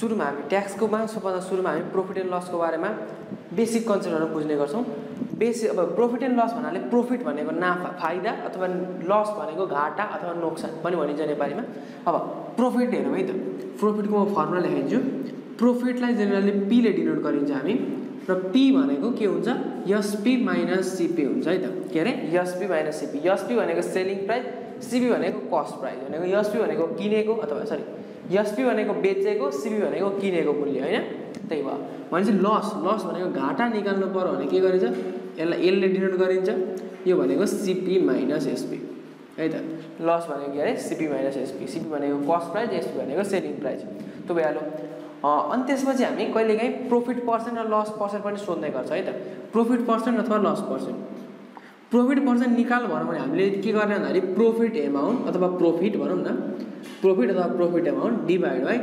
सुरुमा हामी ट्याक्सकोमा सबभन्दा सुरुमा हामी प्रफिट एन्ड लसको बारेमा बेसिक कन्सेप्टहरू बुझ्ने गर्छौँ। बेसिक अब प्रफिट एन्ड लस भन्नाले प्रफिट भनेको नाफा फाइदा अथवा लस भनेको घाटा अथवा नोक्सान पनि भनिन्छ नेपालीमा। अब प्रफिट हेरौँ है त। प्रफिटको म फर्मुला लेखाइदिन्छु प्रफिटलाई जेनरली पीले डिनोट गरिन्छ हामी र पी भनेको के हुन्छ? एसपी माइनस सिपी हुन्छ है त। के अरे? एसपी माइनस सिपी एसपी भनेको सेलिङ प्राइस सिपी भनेको कस्ट प्राइस भनेको एसपी भनेको किनेको अथवा सरी एसपी भनेको बेचेको सिपी भनेको किनेको मूल्य होइन? त्यही भयो। भनेपछि लस लस भनेको घाटा निकाल्नु पऱ्यो भने के गरिन्छ? यसलाई यसले डिनोट गरिन्छ। यो भनेको सिपी माइनस एसपी है त? लस भनेको के अरे? सिपी माइनस एसपी सिपी भनेको कस्ट प्राइस एसपी भनेको सेलिङ प्राइस त्यो भइहाल्यो। अनि त्यसपछि हामी कहिलेकाहीँ प्रोफिट पर्सेन्ट र लस पर्सेन्ट पनि सोध्ने गर्छ है त? प्रोफिट पर्सेन्ट अथवा लस पर्सेन्ट प्रोफिट पर्सेन्ट निकाल भनौँ भने हामीले के गर्ने भन्दाखेरि प्रोफिट एमाउन्ट अथवा प्रोफिट भनौँ न। प्रोफिट अथवा profit amount divide by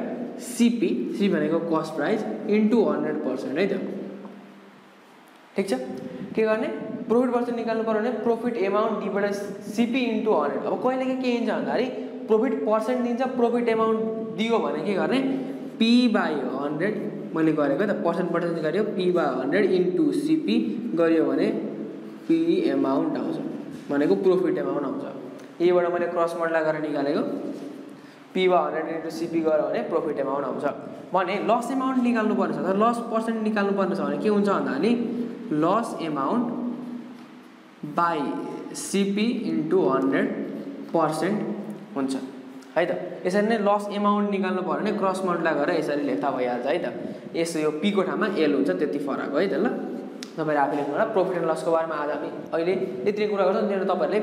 CP C भनेको cost price into hundred percent है त? ठिक छ? के गर्ने? प्रोफिट पर्सेन्ट निकाल्नु पऱ्यो भने profit amount divide CP into hundred अब कहिले के दिन्छ भन्दाखेरि प्रोफिट पर्सेन्ट दिन्छ प्रोफिट एमाउन्ट दियो भने के गर्ने? पी बाई हन्ड्रेड मैले गरेको त? पर्सेन्ट पर्सेन्ट गऱ्यो P by hundred into CP गऱ्यो भने पी एमाउन्ट आउँछ भनेको प्रोफिट एमाउन्ट आउँछ। यहीबाट मैले क्रस मल्टिप्लाई गरेर निकालेको। P by hundred into CP गऱ्यो भने प्रोफिट एमाउन्ट आउँछ। भने लस एमाउन्ट निकाल्नु पर्ने छ लस पर्सेन्ट निकाल्नु पर्ने छ भने के हुन्छ भन्दाखेरि loss amount by CP into hundred percent हुन्छ। है त? यसरी नै लस एमाउन्ट निकाल्नु पऱ्यो भने क्रस मल्टिप्लाई गरेर यसरी लेख्दा भइहाल्छ। है त? यसो यो पीको ठाउँमा एल हुन्छ त्यति फरक है त ल? तपाईँले आफै लेख्नु होला। प्रफिट एन्ड लसको बारेमा आज हामी अहिले यति कुरा गर्छौँ। त्यहाँनिर तपाईँहरूले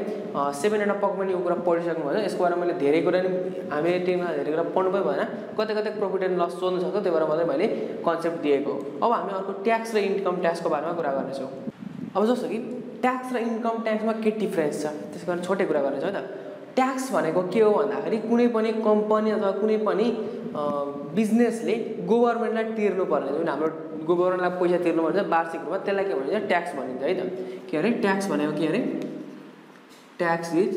सेभेन एन्ड पक पनि यो कुरा पढिसक्नु भएछ यसको बारेमा मैले धेरै कुरा नि हामीले टेनमा धेरै कुरा पढ्नु पनि भएन। कतै कतै प्रफिट एन्ड लस सोध्नु सक्छ। त्यही भएर मात्रै मैले कन्सेप्ट दिएको अब हामी अर्को ट्याक्स र इन्कम ट्याक्सको बारेमा कुरा गर्नेछौँ। अब जस्तो कि ट्याक्स र इन्कम ट्याक्समा के डिफ्रेन्स छ? त्यस कारण छोटै कुरा गर्नेछौँ है त। ट्याक्स भनेको के हो भन्दाखेरि कुनै पनि कम्पनी अथवा कुनै पनि बिजनेसले गभर्मेन्टलाई तिर्नुपर्ने जुन हाम्रो गभर्मेन्टलाई पैसा तिर्नुपर्छ वार्षिक रूपमा त्यसलाई के भनिन्छ? ट्याक्स भनिन्छ, है त? अरे भनेको के अरे? ट्याक्स इज़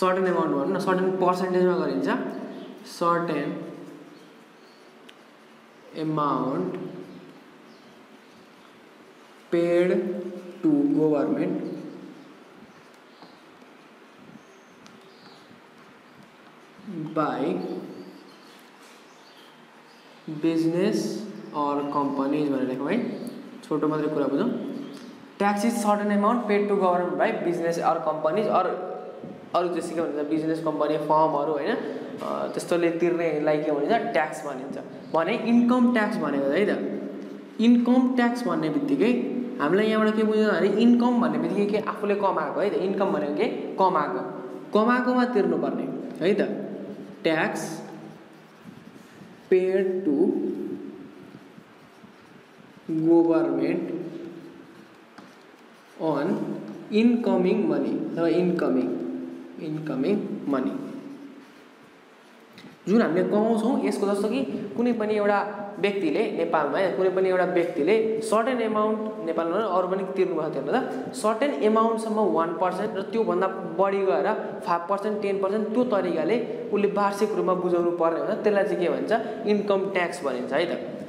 सर्टेन एमाउन्ट भनौँ न सर्टेन पर्सेन्टेजमा गरिन्छ। Certain amount paid to government by business or companies भनेर लेखौँ है छोटो मात्रै कुरा बुझौँ। Tax is certain amount paid to government by business or companies or अरू चाहिँ के भनिन्छ बिजनेस कम्पनी फर्महरू होइन त्यस्तोले तिर्नेलाई के भनिन्छ ट्याक्स भनिन्छ भने इन्कम ट्याक्स भनेको है त। इन्कम ट्याक्स भन्ने बित्तिकै हामीलाई यहाँबाट के बुझ्नु भने इन्कम भन्ने बित्तिकै के आफूले कमाएको है त। इन्कम भनेको के? कमाएको। कमाएकोमा तिर्नुपर्ने है त। Tax paid to government on incoming money अथवा इन्कमिङ इन्कमिङ मनी जुन हामीले कमाउँछौँ यसको जस्तो कि कुनै पनि एउटा व्यक्तिले नेपालमा कुनै पनि एउटा व्यक्तिले सर्टेन एमाउन्ट नेपालमा अरू पनि तिर्नुपर्छ तिर्नु त सर्टेन एमाउन्टसम्म वान पर्सेन्ट र त्योभन्दा बढी गएर फाइभ पर्सेन्ट टेन पर्सेन्ट त्यो तरिकाले उसले वार्षिक रूपमा बुझाउनु पर्ने हुन्छ त्यसलाई चाहिँ के भन्छ? इन्कम ट्याक्स भनिन्छ है त।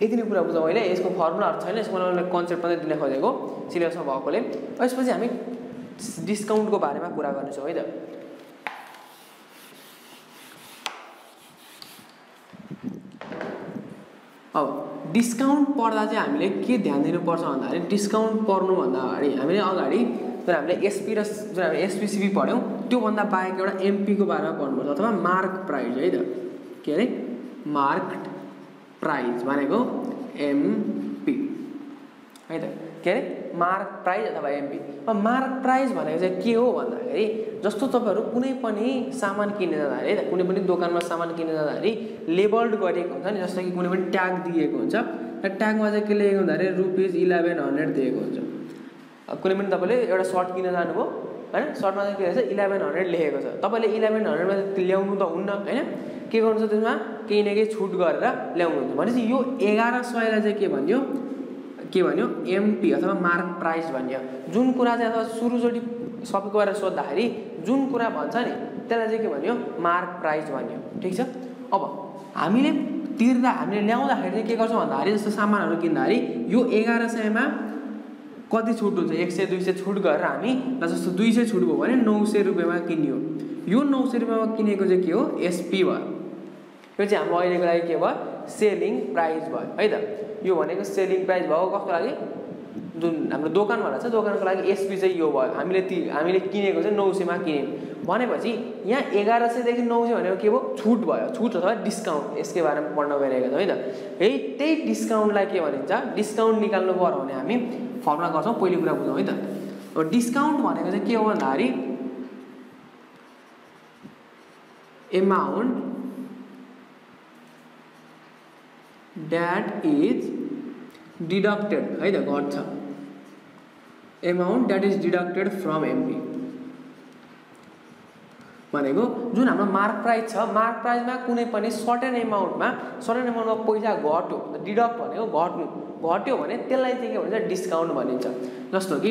यति नै कुरा बुझाउँ अहिले यसको फर्मुलाहरू छैन। यसको मैले कन्सेप्ट मात्रै दिन खोजेको। सिलेबसमा भएकोले। यसपछि हामी डिस्काउन्टको बारेमा कुरा गर्नेछौँ है त? अब डिस्काउन्ट पर्दा चाहिँ हामीले के ध्यान दिनुपर्छ भन्दाखेरि डिस्काउन्ट पर्नुभन्दा अगाडि हामीले अगाडि जुन हामीले एसपी र जुन हामीले एसपिसिबी पढ्यौँ त्योभन्दा बाहेक एउटा एमपीको बारेमा पढ्नुपर्छ अथवा मार्क प्राइज है त? के अरे? मार्क प्राइज भनेको एमपी है त? के अरे? मार्क प्राइज अथवा एमपी अब मार्क प्राइज भनेको चाहिँ के हो भन्दाखेरि जस्तो तपाईँहरू कुनै पनि सामान किन्ने जाँदाखेरि कुनै पनि दोकानमा सामान किन्ने जाँदाखेरि लेबल्ड गरिएको हुन्छ नि जस्तो कि कुनै पनि ट्याग दिएको हुन्छ। र ट्यागमा चाहिँ के लेखेको हुँदाखेरि रुपिज इलेभेन हन्ड्रेड दिएको हुन्छ। कुनै पनि तपाईँले एउटा सर्ट किन्न जानुभयो होइन सर्टमा चाहिँ के रहेछ इलेभेन हन्ड्रेड लेखेको छ। तपाईँले इलेभेन हन्ड्रेडमा ल्याउनु त हुन्न होइन? के गर्नुहुन्छ त्यसमा? केही न केही छुट गरेर ल्याउनुहुन्छ। भनेपछि यो एघार सयलाई चाहिँ के भन्यो? के भन्यो? एमपी अथवा मार्क प्राइस भन्यो। जुन कुरा चाहिँ अथवा सुरुचोटि सबैको बारे सोद्धाखेरि जुन कुरा भन्छ नि त्यसलाई चाहिँ के भन्यो? मार्क प्राइस भन्यो। ठिक छ? अब हामीले तिर्दा हामीले ल्याउँदाखेरि चाहिँ के गर्छौँ भन्दाखेरि जस्तो सामानहरू किन्दाखेरि यो एघार सयमा कति छुट हुन्छ? एक सय दुई सय छुट गरेर हामी जस्तो दुई सय छुट भयो भने नौ सय रुपियाँमा किनियो। यो नौ सय रुपियाँमा किनेको चाहिँ के हो? एसपी भयो। यो चाहिँ हाम्रो अहिलेको लागि के भयो? सेलिङ प्राइस भयो। है त? यो भनेको सेलिङ प्राइस भयो कसको लागि? जुन हाम्रो दोकानबाट छ दोकानको लागि एसपी चाहिँ यो भयो। हामीले ति हामीले किनेको चाहिँ नौ सयमा किन्यौँ। भनेपछि यहाँ एघार सयदेखि नौ सय भनेको के भयो? छुट भयो। छुट अथवा डिस्काउन्ट यसकै बारेमा पढ्न गइरहेको छ है त? है त्यही डिस्काउन्टलाई के भनिन्छ? डिस्काउन्ट निकाल्नु पऱ्यो भने हामी फर्मुला गर्छौँ पहिलो कुरा बुझौँ है त? डिस्काउन्ट भनेको चाहिँ के हो भन्दाखेरि एमाउन्ट द्याट इज डिडक्टेड है त घट्छ amount that is deducted from MP भनेको जुन हाम्रो मार्क प्राइस छ मार्क प्राइसमा कुनै पनि सर्टेन एमाउन्टमा सर्टेन एमाउन्टमा पैसा घट्यो डिडक्ट भनेको घट्नु घट्यो भने त्यसलाई चाहिँ के भन्छ डिस्काउन्ट भनिन्छ। जस्तो कि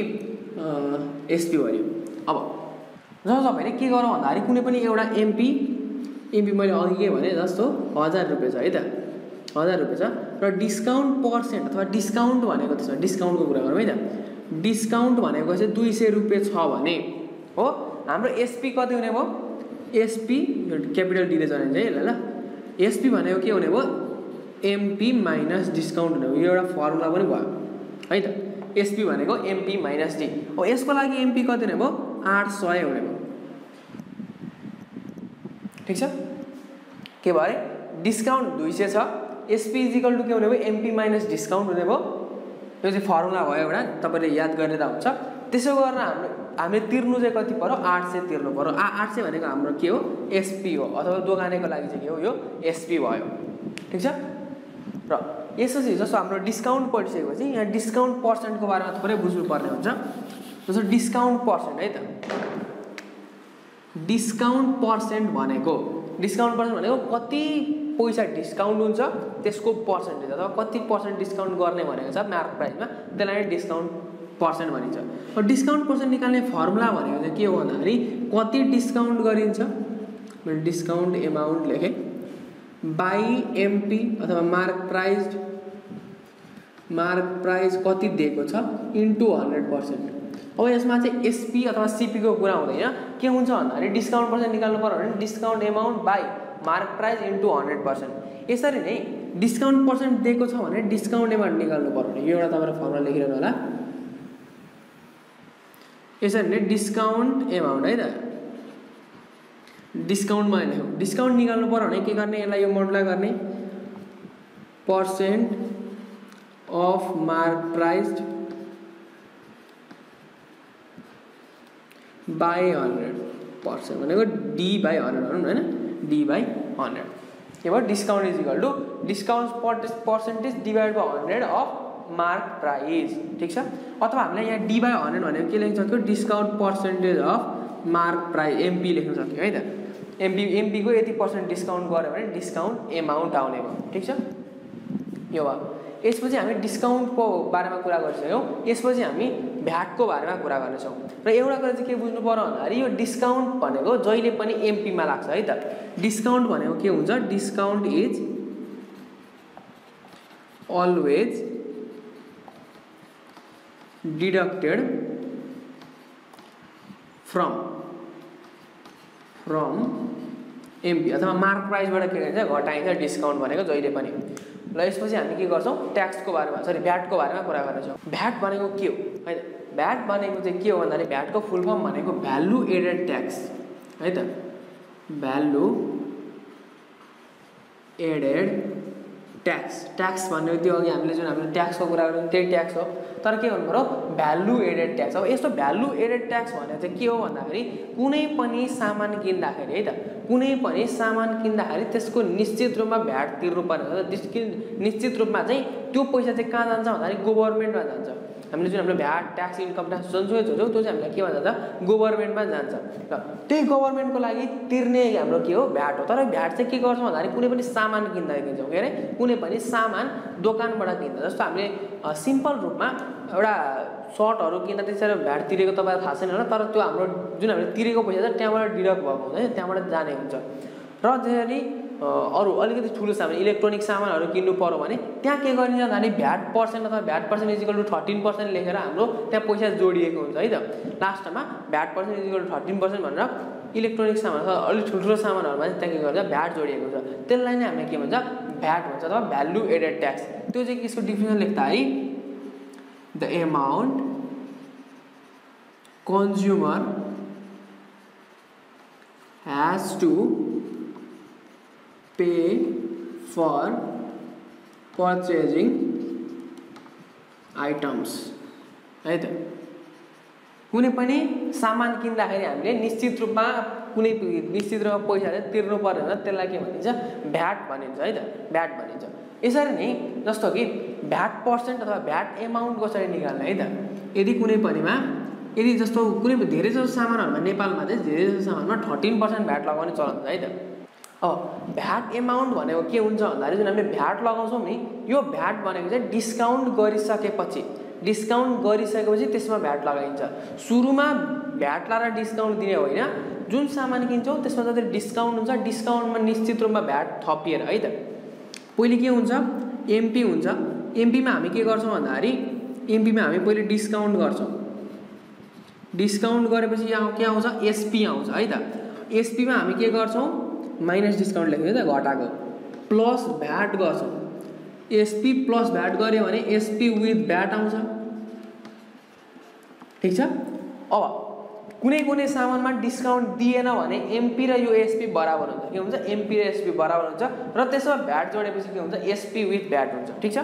एसपी भयो अब जब तपाईँले के गरौँ भन्दाखेरि कुनै पनि एउटा एमपी एमपी मैले अघि के भने जस्तो हजार रुपियाँ छ है त। हजार रुपियाँ छ। र डिस्काउन्ट पर्सेन्ट अथवा डिस्काउन्ट भनेको त्यसमा डिस्काउन्टको कुरा गरौँ है त। डिस्काउन्ट भनेको चाहिँ दुई सय रुपियाँ छ भने हो। हाम्रो एसपी कति हुने भयो? एसपी क्यापिटल डीले जाने चाहिँ यसलाई ल। एसपी भनेको के हुने भयो? एमपी माइनस डिस्काउन्ट हुने यो एउटा फर्मुला पनि भयो। है त? एसपी भनेको एमपी माइनस डी हो यसको लागि एमपी कति हुने भयो? आठ सय हुने भयो। ठिक छ? के भयो अरे? डिस्काउन्ट दुई सय छ। एसपी इजिकल टु के हुने भयो? एमपी माइनस डिस्काउन्ट हुने भयो। यो चाहिँ फर्मुला भयो एउटा तपाईँले याद गर्ने त हुन्छ। त्यसो गरेर हाम्रो हामीले तिर्नु चाहिँ कति पऱ्यो आठ सय तिर्नु पऱ्यो आ आठ सय भनेको हाम्रो के हो? एसपी हो। अथवा दोकानेको लागि चाहिँ के हो? यो एसपी भयो। ठिक छ? र यसपछि जस्तो हाम्रो डिस्काउन्ट परिसकेपछि यहाँ डिस्काउन्ट पर्सेन्टको बारेमा थोरै बुझ्नुपर्ने हुन्छ। जस्तो डिस्काउन्ट पर्सेन्ट है त। डिस्काउन्ट पर्सेन्ट भनेको डिस्काउन्ट पर्सेन्ट भनेको कति पैसा डिस्काउन्ट हुन्छ त्यसको पर्सेन्टेज अथवा कति पर्सेन्ट डिस्काउन्ट गर्ने भनेको छ मार्क प्राइसमा त्यसलाई डिस्काउन्ट पर्सेन्ट भनिन्छ। र डिस्काउन्ट पर्सेन्ट निकाल्ने फर्मुला भनेको चाहिँ के हो भन्दाखेरि कति डिस्काउन्ट गरिन्छ? डिस्काउन्ट एमाउन्ट लेखेँ। बाई एमपी अथवा मार्क प्राइज मार्क प्राइज कति दिएको छ? इन्टु हन्ड्रेड पर्सेन्ट अब यसमा चाहिँ एसपी अथवा सिपीको कुरा हुँदैन। के हुन्छ भन्दाखेरि डिस्काउन्ट पर्सेन्ट निकाल्नु पऱ्यो भने discount amount by mark price into hundred percent यसरी नै डिस्काउन्ट पर्सेन्ट दिएको छ भने डिस्काउन्ट एमाउन्ट निकाल्नु भने यो एउटा तपाईँले फर्मुला लेखिरहनु होला। यसरी नै डिस्काउन्ट एमाउन्ट है त। डिस्काउन्टमा लेखौँ डिस्काउन्ट निकाल्नु पऱ्यो भने के गर्ने? यसलाई यो मोडलाई गर्ने। Percent of mark price by hundred percent भनेको डी बाई हन्ड्रेड भनौँ होइन? बाई हन्ड्रेड के भयो discount is equal to discount percentage divide by hundred of mark price ठिक छ? अथवा हामीलाई यहाँ डी बाई हन्ड्रेड भनेको के लेख्न सक्यो? Discount percentage of mark price MP लेख्न सक्यो है त? एमपी एमपीको यति पर्सेन्ट डिस्काउन्ट गऱ्यो भने डिस्काउन्ट एमाउन्ट आउने भयो। ठिक छ? यो भयो। यसपछि हामी डिस्काउन्टको बारेमा कुरा गरिसक्यौँ यसपछि हामी भ्याटको बारेमा कुरा गर्नेछौँ। र एउटा कुरा चाहिँ के बुझ्नु पऱ्यो भन्दाखेरि यो डिस्काउन्ट भनेको जहिले पनि एमपीमा लाग्छ है त। डिस्काउन्ट भनेको के हुन्छ? Discount is always deducted from from MP अथवा मार्क प्राइसबाट के भन्छ घटाइन्छ डिस्काउन्ट भनेको जहिले पनि। र यसपछि हामी के गर्छौँ? ट्याक्सको बारेमा सरी भ्याटको बारेमा कुरा गर्नेछौँ। भ्याट भनेको के हो? है त? भ्याट भनेको चाहिँ के हो भन्दाखेरि भ्याटको फुल फर्म भनेको भ्यालु एडेड ट्याक्स है त? भ्यालु एडेड ट्याक्स ट्याक्स भन्ने त्यो अघि हामीले जुन हामीले ट्याक्सको कुरा गऱ्यौँ त्यही ट्याक्स हो। तर के भन्नु पऱ्यो? भ्यालु एडेड ट्याक्स अब यस्तो भ्यालु एडेड ट्याक्स भनेर चाहिँ के हो भन्दाखेरि कुनै पनि सामान किन्दाखेरि है त? कुनै पनि सामान किन्दाखेरि त्यसको निश्चित रूपमा भ्याट तिर्नुपर्ने हुन्छ निश्चित रूपमा चाहिँ त्यो पैसा चाहिँ कहाँ जान्छ भन्दाखेरि गभर्मेन्टमा जान्छ। हामीले जुन हामीले भ्याट ट्याक्स इन्कम ट्याक्स जुन हुन्छौँ त्यो चाहिँ हामीलाई भन्छ गभर्मेन्टमा जान्छ। र त्यही गभर्मेन्टको लागि तिर्ने हाम्रो के हो भ्याट हो। तर भ्याट चाहिँ के गर्छौँ भन्दाखेरि कुनै पनि सामान किन्दा किन्छौँ के अरे कुनै पनि सामान दोकानबाट किन्दा। जस्तो हामीले सिम्पल रूपमा एउटा सर्टहरू किन्दा त्यसरी भ्याट तिरेको तपाईँलाई थाहा छैन होला तर त्यो हाम्रो जुन हामीले तिरेको पैसा छ त्यहाँबाट डिडक्ट भएको हुन्छ त्यहाँबाट जाने हुन्छ। र त्यसरी अरू अलिकति ठुलो सामान इलेक्ट्रोनिक सामानहरू किन्नु पऱ्यो भने त्यहाँ के गरिन्छ भन्दाखेरि भ्याट पर्सेन्ट अथवा VAT percent is equal to thirteen percent लेखेर हाम्रो त्यहाँ पैसा जोडिएको हुन्छ है त। लास्टमा VAT percent is equal to thirteen percent भनेर इलेक्ट्रोनिक सामान अथवा अलिक ठुल्ठुलो सामानहरूमा चाहिँ त्यहाँ के गर्छ भ्याट जोडिएको हुन्छ। त्यसलाई नै हामीले के भन्छ भ्याट भन्छ अथवा भ्यालु एडेड ट्याक्स त्यो चाहिँ यसको डिफिनेसन लेख्दाखेरि the amount consumer has to pay for purchasing items. है त? कुनै पनि सामान किन्दाखेरि हामीले निश्चित रूपमा कुनै निश्चित रूपमा पैसा चाहिँ तिर्नु भने त्यसलाई के भनिन्छ? भ्याट भनिन्छ है त? भ्याट भनिन्छ। यसरी नै जस्तो कि भ्याट पर्सेन्ट अथवा भ्याट एमाउन्ट कसरी निकाल्ने है त? यदि कुनै पनिमा यदि जस्तो कुनै धेरै जस्तो सामानहरूमा नेपालमा चाहिँ धेरै जस्तो सामानमा थर्टिन पर्सेन्ट भ्याट लगाउने चलन छ है त? अब भ्याट एमाउन्ट भनेको के हुन्छ भन्दाखेरि जुन हामीले भ्याट लगाउँछौँ नि यो भ्याट भनेको चाहिँ डिस्काउन्ट गरिसकेपछि डिस्काउन्ट गरिसकेपछि त्यसमा भ्याट लगाइन्छ। सुरुमा भ्याट लगाएर डिस्काउन्ट दिने होइन जुन सामान किन्छौँ त्यसमा जति डिस्काउन्ट हुन्छ डिस्काउन्टमा निश्चित रूपमा भ्याट थपिएर है त? पहिले के हुन्छ? एमपी हुन्छ। एमपीमा हामी के गर्छौँ भन्दाखेरि एमपीमा हामी पहिले डिस्काउन्ट गर्छौँ। डिस्काउन्ट गरेपछि यहाँ के आउँछ? एसपी आउँछ है त? एसपीमा हामी के गर्छौँ? माइनस डिस्काउन्ट लेख्यो त घटाएको। प्लस भ्याट गर्छौँ। एसपी प्लस भ्याट गऱ्यो भने एसपी विथ भ्याट आउँछ। ठिक छ? अब कुनै कुनै सामानमा डिस्काउन्ट दिएन भने एमपी र यो एसपी बराबर हुन्छ। के हुन्छ? एमपी र एसपी बराबर हुन्छ। र त्यसमा भ्याट जोडेपछि के हुन्छ? एसपी विथ भ्याट हुन्छ। ठिक छ?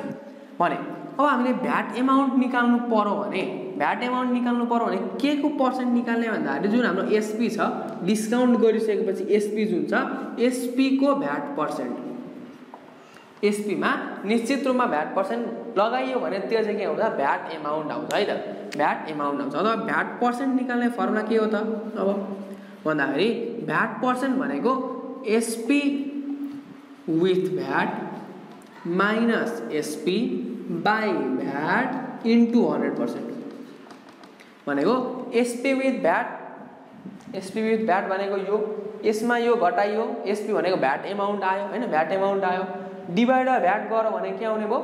भने अब हामीले भ्याट एमाउन्ट निकाल्नु पऱ्यो भने भ्याट एमाउन्ट निकाल्नु पऱ्यो भने के को पर्सेन्ट निकाल्ने भन्दाखेरि जुन हाम्रो एसपी छ डिस्काउन्ट गरिसकेपछि एसपी जुन छ एसपीको भ्याट पर्सेन्ट एसपीमा निश्चित रूपमा भ्याट पर्सेन्ट लगाइयो भने त्यो चाहिँ के आउँछ भ्याट एमाउन्ट आउँछ है त भ्याट एमाउन्ट आउँछ अथवा भ्याट पर्सेन्ट निकाल्ने फर्मुला के हो त अब भन्दाखेरि भ्याट पर्सेन्ट भनेको SP with VAT minus SP by VAT into hundred percent भनेको SP with VAT SP with VAT भनेको यो यसमा यो घटाइयो एसपी भनेको भ्याट एमाउन्ट आयो होइन? भ्याट एमाउन्ट आयो। डिभाइड भ्याट गर भने के आउने भयो?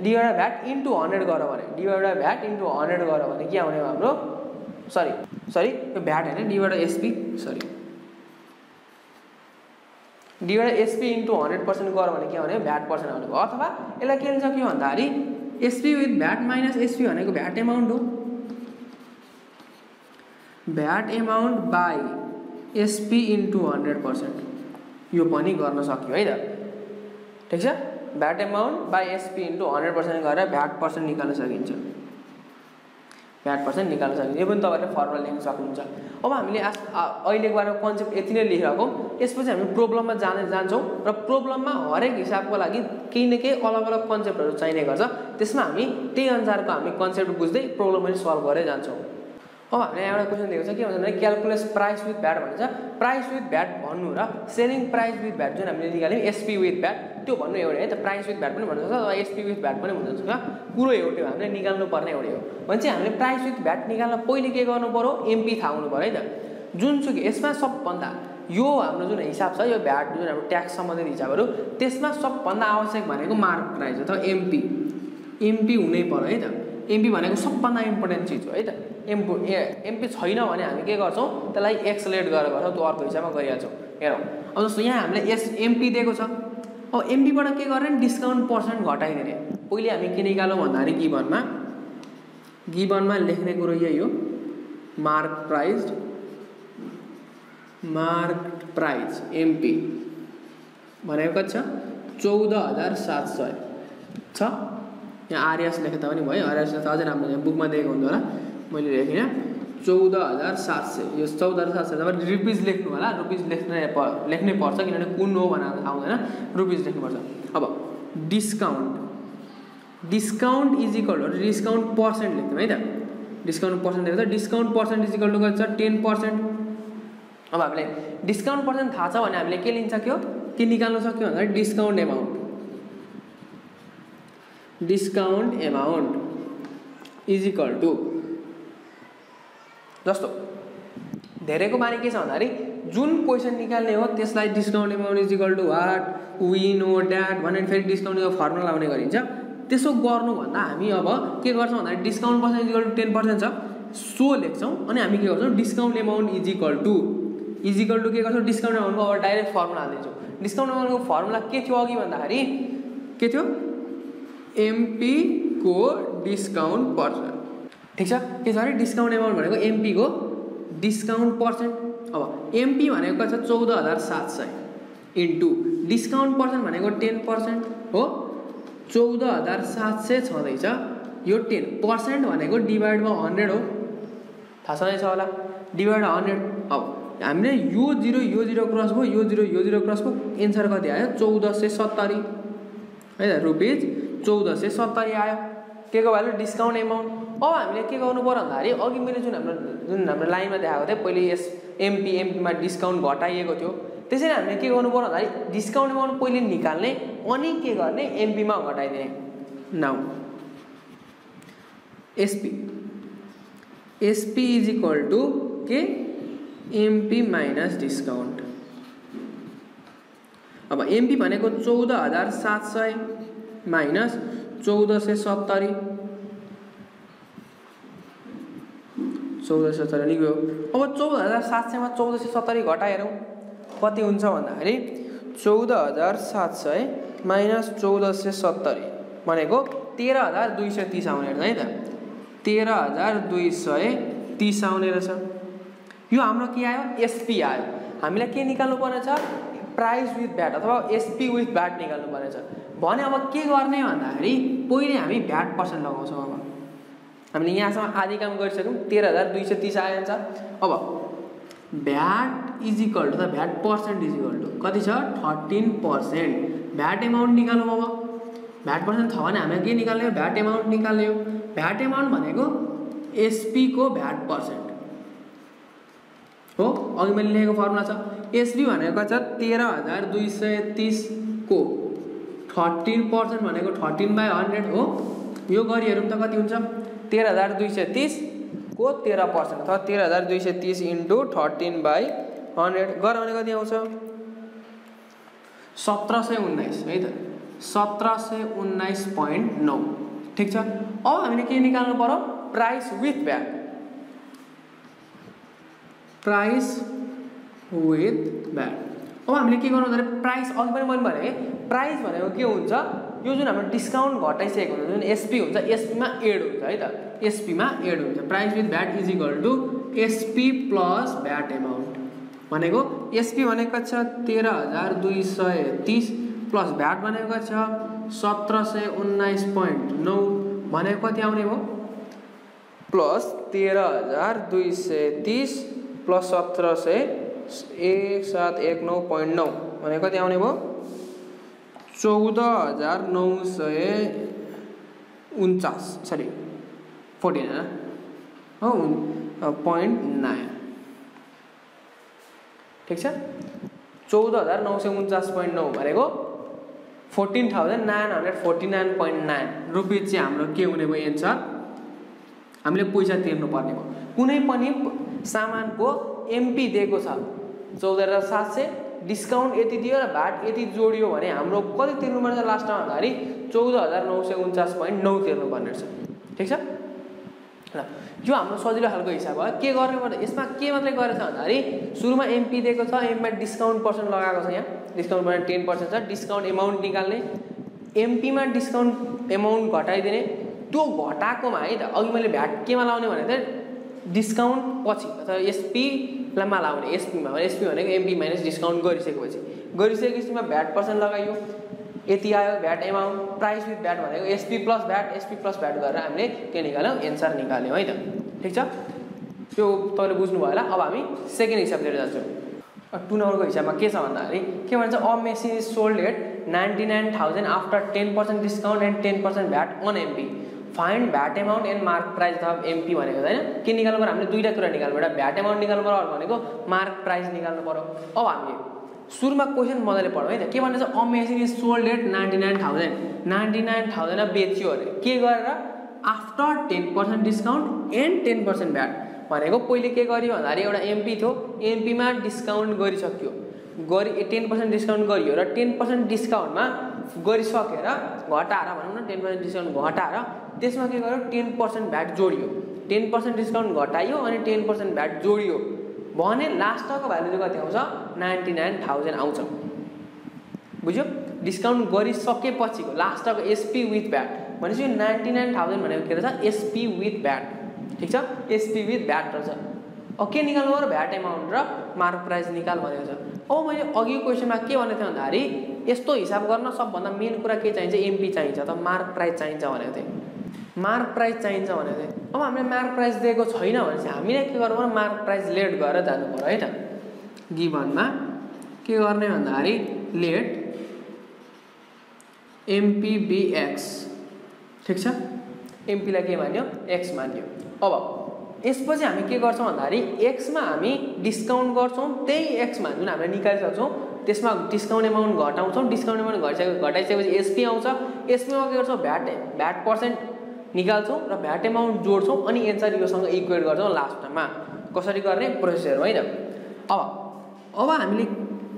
डिभाइड भ्याट इन्टु हन्ड्रेड गर भने डिभाइड भ्याट इन्टु हन्ड्रेड गर भने के आउने भयो हाम्रो? सरी सरी यो भ्याट होइन divide SP sorry divide SP into hundred percent गर भने के भने भ्याट पर्सेन्ट आउने भयो अथवा यसलाई के हुन्छ के भन्दाखेरि SP with VAT minus SP भनेको भ्याट एमाउन्ट हो। VAT amount by SP into hundred percent. यो पनि गर्न सक्यो है त? ठिक छ? VAT amount by SP into hundred percent गरेर भ्याट पर्सेन्ट निकाल्न सकिन्छ। भ्याट पर्सेन्ट निकाल्न सकिन्छ यो पनि तपाईँहरूले फर्मुला लेख्न सक्नुहुन्छ। अब हामीले आस अहिलेको बारेमा कन्सेप्ट यति नै लेखिरहेको यसपछि हामी प्रोब्लममा जाने जान्छौँ र प्रोब्लममा हरेक हिसाबको लागि केही न केही अलग अलग कन्सेप्टहरू चाहिने गर्छ। त्यसमा हामी त्यही अनुसारको हामी कन्सेप्ट बुझ्दै प्रोब्लम पनि सल्भ गरेर जान्छौँ। अब हामीले एउटा क्वेसन दिएको छ के भन्छ भने क्यालकुलेस प्राइस विथ भ्याट भन्छ। प्राइस विथ भ्याट भन्नु र सेलिङ प्राइस विथ भ्याट जुन हामीले निकाल्यौँ एसपी विथ भ्याट त्यो भन्नु एउटै है त। प्राइस विथ भ्याट पनि भन्नु सक्छ एसपी विथ भ्याट पनि भन्नु सक्छ। कुरो एउटै हो हामीले निकाल्नु पर्ने एउटै हो। भने चाहिँ हामीले प्राइस विथ भ्याट निकाल्न पहिले के गर्नु पऱ्यो एमपी थाहा हुनु पऱ्यो है त। जुनसुकै यसमा सबभन्दा यो हाम्रो जुन हिसाब छ यो भ्याट जुन हाम्रो ट्याक्स सम्बन्धित हिसाबहरू त्यसमा सबभन्दा आवश्यक भनेको मार्क प्राइस अथवा एमपी एमपी हुनै पऱ्यो है त। एमपी भनेको सबभन्दा इम्पोर्टेन्ट चिज हो है त। एमपो ए एमपी छैन भने हामी के गर्छौँ? त्यसलाई एक्सलेट गरेर गर्छौँ त्यो अर्को हिसाबमा गरिहाल्छौँ। हेरौँ। अब जस्तो यहाँ हामीले एस एमपी दिएको छ। अब एमपीबाट के गर्ने डिस्काउन्ट पर्सेन्ट घटाइदिने पहिले हामी के निकालौँ भन्दाखेरि गिभनमा गिभनमा लेख्ने कुरो यही हो। Mark price mark price MP भनेको कति छ चौध हजार सात सय। छ? यहाँ आरएस लेखे तापनि भयो। आरएस त अझै राम्रो बुकमा दिएको हुन्थ्यो होला। मैले लेखेँ चौध हजार सात सय यो चौध हजार सात सय तपाईँ रुपिज लेख्नु होला रुपिज लेख्ने लेख्नै पर्छ किनभने कुन हो भनेर थाहा हुँदैन रुपिज लेख्नुपर्छ अब discount discount is equal to discount percent लेख्थ्यौँ है त? डिस्काउन्ट पर्सेन्ट लेख्छ discount percent is equal to कति छ? टेन पर्सेन्ट अब हामीले डिस्काउन्ट पर्सेन्ट थाहा छ भने हामीले के लिन्छ के हो के निकाल्नु सक्यो भन्दाखेरि discount amount discount amount is equal to जस्तो धेरैको बानी के छ भन्दाखेरि जुन क्वेसन निकाल्ने हो त्यसलाई discount amount is equal to what win oh that भनेर फेरि डिस्काउन्टको फर्मुला लाउने गरिन्छ। त्यसो गर्नुभन्दा हामी अब के गर्छौँ भन्दाखेरि discount percent is equal to ten percent छ। सो लेख्छौँ अनि हामी के गर्छौँ? Discount amount is equal to is equal to के गर्छौँ? डिस्काउन्ट एमाउन्टको अब डाइरेक्ट फर्मुला हालिदिन्छौँ। डिस्काउन्ट एमाउन्टको फर्मुला के थियो अघि भन्दाखेरि के थियो? एमपीको डिस्काउन्ट पर्सेन्ट ठिक छ? के छ अरे डिस्काउन्ट एमाउन्ट भनेको एमपीको डिस्काउन्ट पर्सेन्ट अब एमपी भनेको कति छ चौध हजार सात सय इन्टु डिस्काउन्ट पर्सेन्ट भनेको टेन पर्सेन्ट हो। चौध हजार सात सय छँदैछ। यो टेन पर्सेन्ट भनेको डिभाइड बाई हन्ड्रेड हो। थाहा छँदैछ होला? डिभाइड हन्ड्रेड अब हामीले यो जिरो यो जिरो क्रस भयो यो जिरो यो जिरो क्रसको एन्सर कति आयो? चौध सय सत्तरी। है त रुपिज चौध सय सत्तरी आयो। के को भ्यालु डिस्काउन्ट एमाउन्ट अब हामीले के गर्नु पऱ्यो भन्दाखेरि अघि मैले जुन हाम्रो जुन हाम्रो लाइनमा देखाएको थिएँ पहिले यस एमपी एमपीमा डिस्काउन्ट घटाइएको थियो। त्यसरी हामीले के गर्नु पऱ्यो भन्दाखेरि डिस्काउन्ट एमाउन्ट पहिले निकाल्ने अनि के गर्ने एमपीमा घटाइदिने। Now SP SP is equal to के? एमपी माइनस डिस्काउन्ट अब एमपी भनेको चौध हजार सात सय माइनस चौध सय सत्तरी। चौध सय सत्तरी निक्यो अब चौध हजार सात सयमा चौध सय सत्तरी घटाएर। कति हुन्छ भन्दाखेरि चौध हजार सात सय माइनस चौध सय सत्तरी भनेको तेह्र हजार दुई सय तिस आउने रहेछ है त। तेह्र हजार दुई सय तिस आउने रहेछ। यो हाम्रो के आयो? एसपी आयो। हामीलाई के निकाल्नु पर्नेछ प्राइस विथ भ्याट अथवा एसपी विथ भ्याट निकाल्नु पर्नेछ भने अब के गर्ने भन्दाखेरि पहिले हामी भ्याट पर्सेन्ट लगाउँछौँ अब। हामीले यहाँसम्म आधी काम गरिसक्यौँ। तेह्र हजार दुई सय तिस आइन्छ अब VAT is equal to the VAT percent is equal to कति छ? थर्टिन पर्सेन्ट भ्याट एमाउन्ट निकालौँ अब। भ्याट पर्सेन्ट छ भने हामीले के निकाल्ने भ्याट एमाउन्ट निकाल्ने भ्याट एमाउन्ट भनेको एसपीको भ्याट पर्सेन्ट हो? अघि मैले लेखेको फर्मुला छ। एसपी भनेको छ तेह्र हजार दुई सय तिसको थर्टिन पर्सेन्ट भनेको थर्टिन बाई हन्ड्रेड हो। यो गरी हेरौँ त कति हुन्छ? तेह्र हजार दुई सय तिसको तेह्र पर्सेन्ट? अथवा तेह्र हजार दुई सय तिस इन्टु थर्टिन बाई हन्ड्रेड। गर भने कति आउँछ? सत्र सय उन्नाइस है त? सत्र सय उन्नाइस पोइन्ट नौ। ठिक छ? अब हामीले के निकाल्नु पऱ्यो price with back price with back अब हामीले के गर्नु भन्दाखेरि प्राइस अघि पनि मैले भने प्राइस भनेको के हुन्छ? यो जुन हाम्रो डिस्काउन्ट घटाइसकेको हुन्छ जुन एसपी हुन्छ एसपीमा एड हुन्छ है त? एसपीमा एड हुन्छ। Price with VAT is equal to SP plus VAT amount भनेको एसपी भनेको छ तेह्र हजार दुई सय तिस प्लस भ्याट भनेको छ सत्र सय उन्नाइस पोइन्ट नौ। भनेको कति आउने भयो प्लस तेह्र हजार दुई सय तिस प्लस सत्र सय एक सात एक नौ पोइन्ट नौ। भनेको कति आउने भयो चौध हजार नौ सय उन्चास सरी फोर्टिन हो? पोइन्ट नाइन ठिक छ? चौध हजार नौ सय उन्चास पोइन्ट नौ भनेको fourteen thousand nine hundred forty nine point nine रुपियाँ चाहिँ हाम्रो के हुने भयो एन्सर हामीले पैसा तिर्नुपर्ने भयो। कुनै पनि सामानको एमपी दिएको छ। चौध हजार सात सय डिस्काउन्ट यति दियो र भ्याट यति जोडियो भने हाम्रो कति तिर्नुपर्छ लास्टमा भन्दाखेरि चौध हजार नौ सय उन्चास पोइन्ट नौ तिर्नुपर्ने रहेछ। ठिक छ? र यो हाम्रो सजिलो खालको हिसाब भयो के गर्ने पर्दा यसमा के मात्रै गरेछ भन्दाखेरि सुरुमा एमपी दिएको छ एमपीमा डिस्काउन्ट पर्सेन्ट लगाएको छ यहाँ। डिस्काउन्ट पर्सेन्ट टेन पर्सेन्ट छ। डिस्काउन्ट एमाउन्ट निकाल्ने। एमपीमा डिस्काउन्ट एमाउन्ट घटाइदिने। त्यो घटाएकोमा है त अघि मैले भ्याट केमा लाउने भने चाहिँ डिस्काउन्ट पछि अथवा एसपीमा लाउने एसपीमा एसपी भनेको एमपी माइनस डिस्काउन्ट गरिसकेपछि। गरिसकेपछिमा भ्याट पर्सेन्ट लगाइयो। यति आयो VAT amount price with VAT भनेको SP plus VAT SP plus VAT गरेर हामीले के निकाल्यौँ? एन्सर निकाल्यौँ है त? ठिक छ? त्यो तपाईँले बुझ्नुभयो होला। अब हामी सेकेन्ड हिसाब लिएर जान्छौँ। टु नम्बरको हिसाबमा के छ भन्दाखेरि के भन्छ a machine is sold at ninety nine thousand after ten percent discount and ten percent VAT on MP find VAT amount and mark price अथवा एमपी भनेको होइन? के निकाल्नु पऱ्यो हामीले दुईवटा कुरा निकाल्नु एउटा भ्याट एमाउन्ट निकाल्नु पऱ्यो अरू भनेको मार्क प्राइस निकाल्नु पऱ्यो अब हामीले सुरुमा क्वेसन मजाले पढौँ है त। के भन्दैछ? A machine is sold at ninety nine thousand ninety nine थाउजन्डमा बेच्यो अरे। के गरेर? After ten percent discount and ten percent VAT भनेको पहिले के गरियो? भन्दाखेरि एउटा एमपी थियो। एमपीमा डिस्काउन्ट गरिसक्यो। गरि टेन पर्सेन्ट डिस्काउन्ट गरियो र टेन पर्सेन्ट डिस्काउन्टमा गरिसकेर घटाएर भनौँ न टेन पर्सेन्ट डिस्काउन्ट घटाएर त्यसमा के गर्यो? टेन पर्सेन्ट भ्याट जोडियो। टेन पर्सेन्ट डिस्काउन्ट घटाइयो अनि टेन पर्सेन्ट भ्याट जोडियो। भने लास्टको भ्यालु चाहिँ कति आउँछ? नाइन्टी नाइन थाउजन्ड आउँछ। बुझ्यो? डिस्काउन्ट गरिसकेपछिको लास्टको एसपी विथ भ्याट भनेपछि यो नाइन्टी नाइन थाउजन्ड भनेको के रहेछ? एसपी विथ भ्याट ठिक छ? एसपी विथ भ्याट रहेछ। के निकाल्नु पऱ्यो भ्याट एमाउन्ट र मार्क प्राइस निकाल भनेको छ। अब मैले अघिको क्वेसनमा के भनेको थिएँ भन्दाखेरि यस्तो हिसाब गर्न सबभन्दा मेन कुरा के चाहिन्छ? एमपी चाहिन्छ त मार्क प्राइस चाहिन्छ भनेको थिएँ। मार्क प्राइस चाहिन्छ भनेको थिएँ। अब हामीले मार्क प्राइस दिएको छैन भने चाहिँ हामीले के गर्नु पऱ्यो मार्क प्राइस लेट गरेर जानु पऱ्यो है त। गिभनमा के गर्ने भन्दाखेरि लेट एमपिबिएक्स ठिक छ? एमपीलाई के मान्यो? एक्स मान्यो। अब यसपछि हामी के गर्छौँ भन्दाखेरि एक्समा हामी डिस्काउन्ट गर्छौँ त्यही एक्समा जुन हामीले निकालिसक्छौँ त्यसमा डिस्काउन्ट एमाउन्ट घटाउँछौँ। डिस्काउन्ट एमाउन्ट घटाइसके घटाइसकेपछि एसपी आउँछ। एसपीमा के गर्छौँ? भ्याट भ्याट पर्सेन्ट निकाल्छौँ र भ्याट एमाउन्ट जोड्छौँ अनि एन्सर योसँग इक्वेट गर्छौँ लास्टमा कसरी गर्ने? प्रोसेसर होइन अब अब हामीले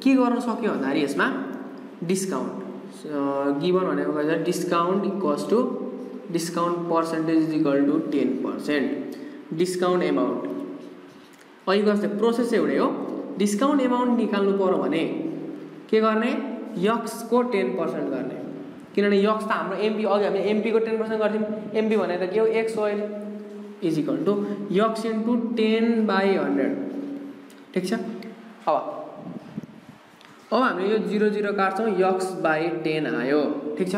के गर्न सक्यो भन्दाखेरि यसमा? डिस्काउन्ट गिभन भनेको discount equals to discount percentage is equal to ten percent discount amount अहिले गर्छ प्रोसेस एउटै हो। डिस्काउन्ट एमाउन्ट निकाल्नु पऱ्यो भने के गर्ने? यक्सको टेन पर्सेन्ट गर्ने। किनभने यक्स त हाम्रो एमपी अघि हामीले एमपीको टेन पर्सेन्ट गर्थ्यौँ। एमपी भनेको त के हो? एक्स अहिले is equal to x into ten by hundred ठिक छ? अब अब हामीले यो जिरो जिरो काट्छौँ। यक्स बाई टेन आयो। ठिक छ?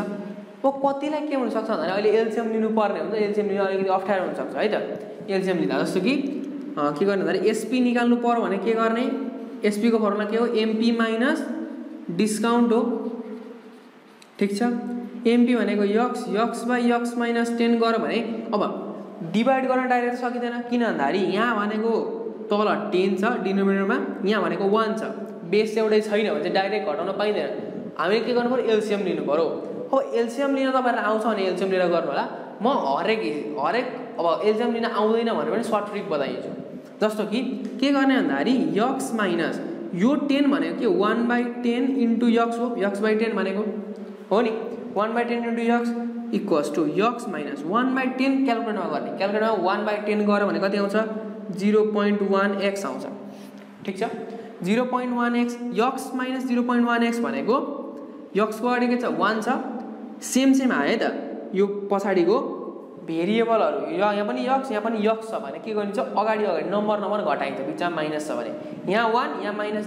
अब कतिलाई के हुनसक्छ भन्दाखेरि अहिले एलसिएम लिनुपर्ने हुन्छ। एलसिएम लिनु अलिकति अप्ठ्यारो हुनसक्छ है त? एलसिएम लिँदा जस्तो कि के गर्ने भन्दाखेरि एसपी निकाल्नु पऱ्यो भने के गर्ने? एसपीको फर्मुला के हो? एमपी माइनस डिस्काउन्ट हो। ठिक छ? एमपी भनेको x x by x minus ten गऱ्यो भने अब डिभाइड गर्न डाइरेक्ट सकिँदैन। किन भन्दाखेरि यहाँ भनेको तल टेन छ डिनोमिनेटरमा यहाँ भनेको वान छ। बेस एउटै छैन भने चाहिँ डाइरेक्ट घटाउन पाइँदैन। हामीले के गर्नु पऱ्यो एलसिएम लिनु पऱ्यो अब एलसिएम लिन तपाईँहरूलाई आउँछ भने एलसिएम लिएर गर्नु होला। म हरेक हरेक अब एलसिएम लिन आउँदैन भने पनि सर्ट ट्रिक बताइदिन्छु। जस्तो कि के गर्ने भन्दाखेरि यक्स माइनस यो टेन भनेको के one by ten into x हो। यक्स बाई टेन भनेको हो नि? One by ten into x equals to x minus one by ten क्यालकुलेटरमा गर्ने। क्यालकुलेटरमा वान बाई टेन गऱ्यो भने कति आउँछ? जिरो पोइन्ट वान एक्स आउँछ। ठिक छ? Zero point one x x minus zero point one x भनेको यक्सको अगाडि के छ? वान छ। सेम सेम आयो त। यो पछाडिको भेरिएबलहरू यहाँ पनि यक्स यहाँ पनि यक्स छ भने के गरिन्छ? अगाडि अगाडि नम्बर नम्बर घटाइन्छ बिचमा माइनस छ भने। यहाँ वान यहाँ minus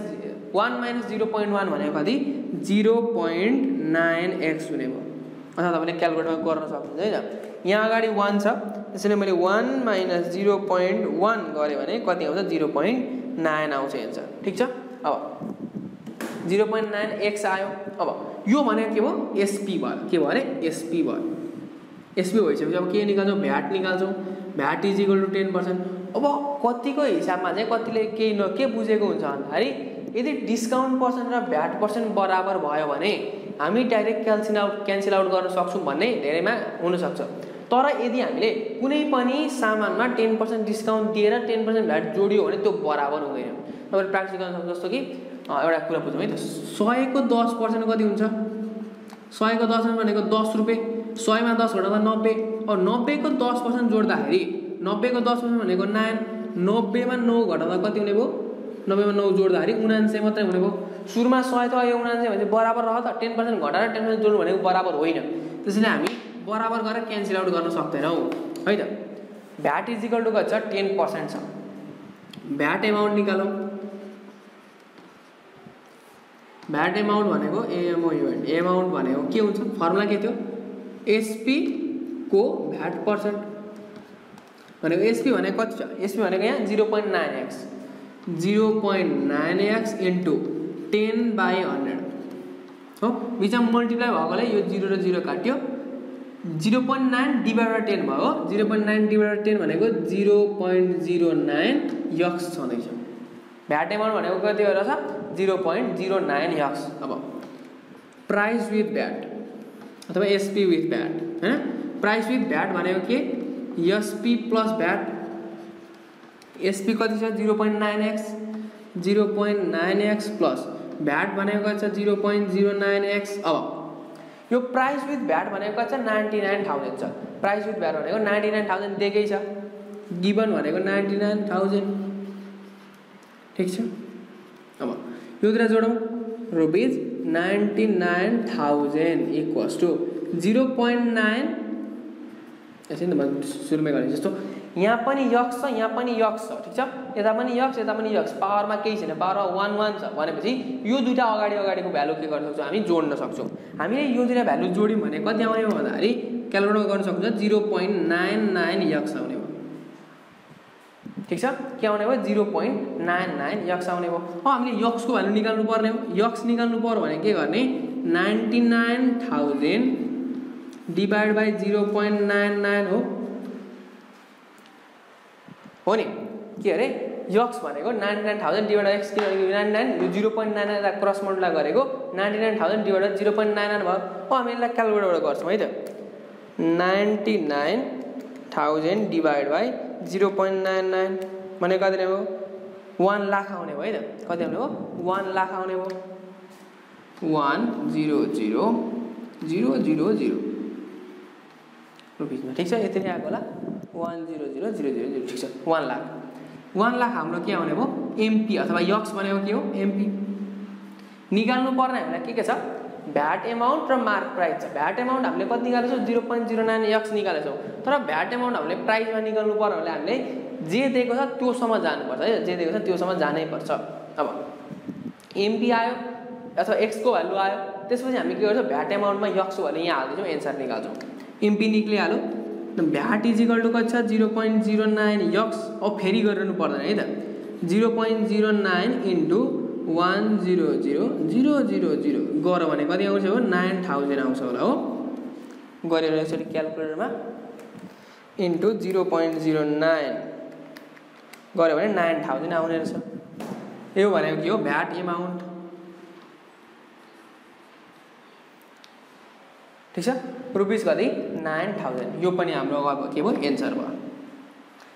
one minus zero point one भनेको कति? जिरो पोइन्ट नाइन एक्स हुने भयो। अथवा तपाईँले क्यालकुलेटरमा गर्न सक्नुहुन्छ है त। यहाँ अगाडि वान छ। त्यसैले मैले one minus zero point one गरेँ भने कति आउँछ? जिरो पोइन्ट नाइन आउँछ एन्सर ठिक छ? अब जिरो पोइन्ट नाइन एक्स आयो। अब यो भनेको के भयो एसपी भयो के भयो अरे? एसपी भयो एसपी भइसकेपछि अब के निकाल्छौँ? भ्याट निकाल्छौँ। VAT is equal to ten percent अब कतिको हिसाबमा चाहिँ कतिले केही न के बुझेको हुन्छ भन्दाखेरि यदि डिस्काउन्ट पर्सेन्ट र भ्याट पर्सेन्ट बराबर भयो भने हामी direct cancel out cancel out गर्न सक्छौँ भन्ने धेरैमा हुनसक्छ। तर यदि हामीले कुनै पनि सामानमा टेन पर्सेन्ट डिस्काउन्ट दिएर टेन पर्सेन्ट भ्याट जोडियो भने त्यो बराबर हुँदैन। तपाईँले प्र्याक्टिस गर्न सक्छ जस्तो कि एउटा कुरा बुझौँ है त सयको दस पर्सेन्ट कति हुन्छ? सयको दस भनेको दस रुपियाँ सयमा दस घटाउँदा नब्बे अब नब्बेको दस पर्सेन्ट जोड्दाखेरि नब्बेको दस पर्सेन्ट भनेको नाइन नब्बेमा नौ घटाउँदा कति हुने भयो? नब्बेमा नौ जोड्दाखेरि उनान्सय मात्रै हुने भयो। सुरुमा सय त यो उनान्सय भने बराबर रह त टेन पर्सेन्ट घटाएर टेन पर्सेन्ट जोड्नु भनेको बराबर होइन। त्यसैले हामी बराबर गरेर क्यान्सल आउट गर्न सक्दैनौँ है त? भ्याट इजिकल टु कति छ? टेन पर्सेन्ट छ। भ्याट एमाउन्ट निकालौँ। भ्याट एमाउन्ट भनेको A M O U N amount भनेको के हुन्छ? फर्मुला के थियो? एसपीको भ्याट पर्सेन्ट भनेको एसपी भनेको कति छ? एसपी भनेको यहाँ zero point nine x zero point nine x into ten by hundred हो? बिचमा मल्टिप्लाई भएकोले यो जिरो र जिरो काट्यो। Zero point nine divided ten भयो। Zero point nine divided ten भनेको zero point zero nine x छँदैछ भ्याट एमाउन्ट भनेको कति रहेछ? Zero point zero nine x अब। प्राइस विथ भ्याट अथवा एसपी विथ भ्याट होइन प्राइस विथ भ्याट भनेको के? एसपी प्लस भ्याट एसपी कति छ? Zero point nine x zero point nine x plus VAT भनेको छ zero point zero nine x अब। यो प्राइस विथ भ्याट भनेको छ नाइन्टी नाइन थाउजन्ड छ। प्राइस विथ भ्याट भनेको नाइन्टी नाइन थाउजन्ड दिएकै छ। गिभन भनेको नाइन्टी नाइन थाउजन्ड ठिक छ? योतिर जोडौँ? Rupees ninety nine thousand equals to zero point nine यसरी त मैले सुरुमै गरेँ जस्तो। यहाँ पनि यक्स छ यहाँ पनि यक्स छ ठिक छ यता पनि यक्स यता पनि यक्स। पावरमा केही छैन पावरमा वान वान छ भनेपछि यो दुइटा अगाडि अगाडिको भ्यालु के गर्न सक्छौँ हामी जोड्न सक्छौँ हामीले यो दुइटा भ्यालु जोड्यौँ भने कति आउने हो भन्दाखेरि क्यालकुलेट गर्न सक्छ zero point nine nine x आउने हो ठिक छ? के आउने भयो? Zero point nine nine x आउने भयो। अब हामीले यक्सको भ्यालु निकाल्नु पर्ने हो। यक्स निकाल्नु पऱ्यो भने के गर्ने? Ninety nine thousand divide by zero point nine nine हो। हो नि? के अरे? यक्स भनेको ninety nine thousand divide x किनभने नाइन्टी नाइन यो zero point nine nine cross multiply गरेको ninety nine thousand divide zero point nine nine भयो। हो हामी यसलाई क्यालकुलेटबाट गर्छौँ है त। Ninety nine thousand divide by zero point nine nine भनेको कति हो? वान लाख आउने भयो है त। कति आउने हो? वान लाख आउने भयो। One zero zero zero zero zero रुपिसमा ठिक छ? यति नै आएको होला। One zero zero zero zero zero ठिक छ। वान लाख। वान लाख हाम्रो के आउने भयो? एमपी अथवा यक्स भनेको के हो? एमपी निकाल्नु पर्ने हामीलाई के के छ? भ्याट एमाउन्ट र मार्क प्राइस छ भ्याट एमाउन्ट हामीले कति निकालेछौँ? Zero point zero nine x निकालेछौँ। तर भ्याट एमाउन्ट हामीले प्राइसमा निकाल्नु पर्यो भने हामीले जे दिएको छ त्योसम्म जानुपर्छ है। जे दिएको छ त्योसम्म जानै पर्छ अब एमपी आयो अथवा एक्सको भ्यालु आयो त्यसपछि हामी के गर्छौँ? भ्याट एमाउन्टमा यक्सको भ्यालु यहाँ हालिदिन्छौँ एन्सर निकाल्छौँ। एमपी निक्लिहाल्यो। भ्याट इजिकल टु कति छ? Zero point zero nine x अब फेरि गरिरहनु पर्दैन है त। Zero point zero nine into one zero zero zero zero zero गऱ्यो भने कति आउँछ हो? नाइन थाउजन्ड आउँछ होला हो। गरेर यसरी क्यालकुलेटरमा into zero point zero nine गऱ्यो भने नाइन थाउजन्ड आउने रहेछ। यो भनेको के हो? भ्याट एमाउन्ट ठिक छ? रुपिस कति? नाइन थाउजन्ड यो पनि हाम्रो अब के भयो? एन्सर भयो।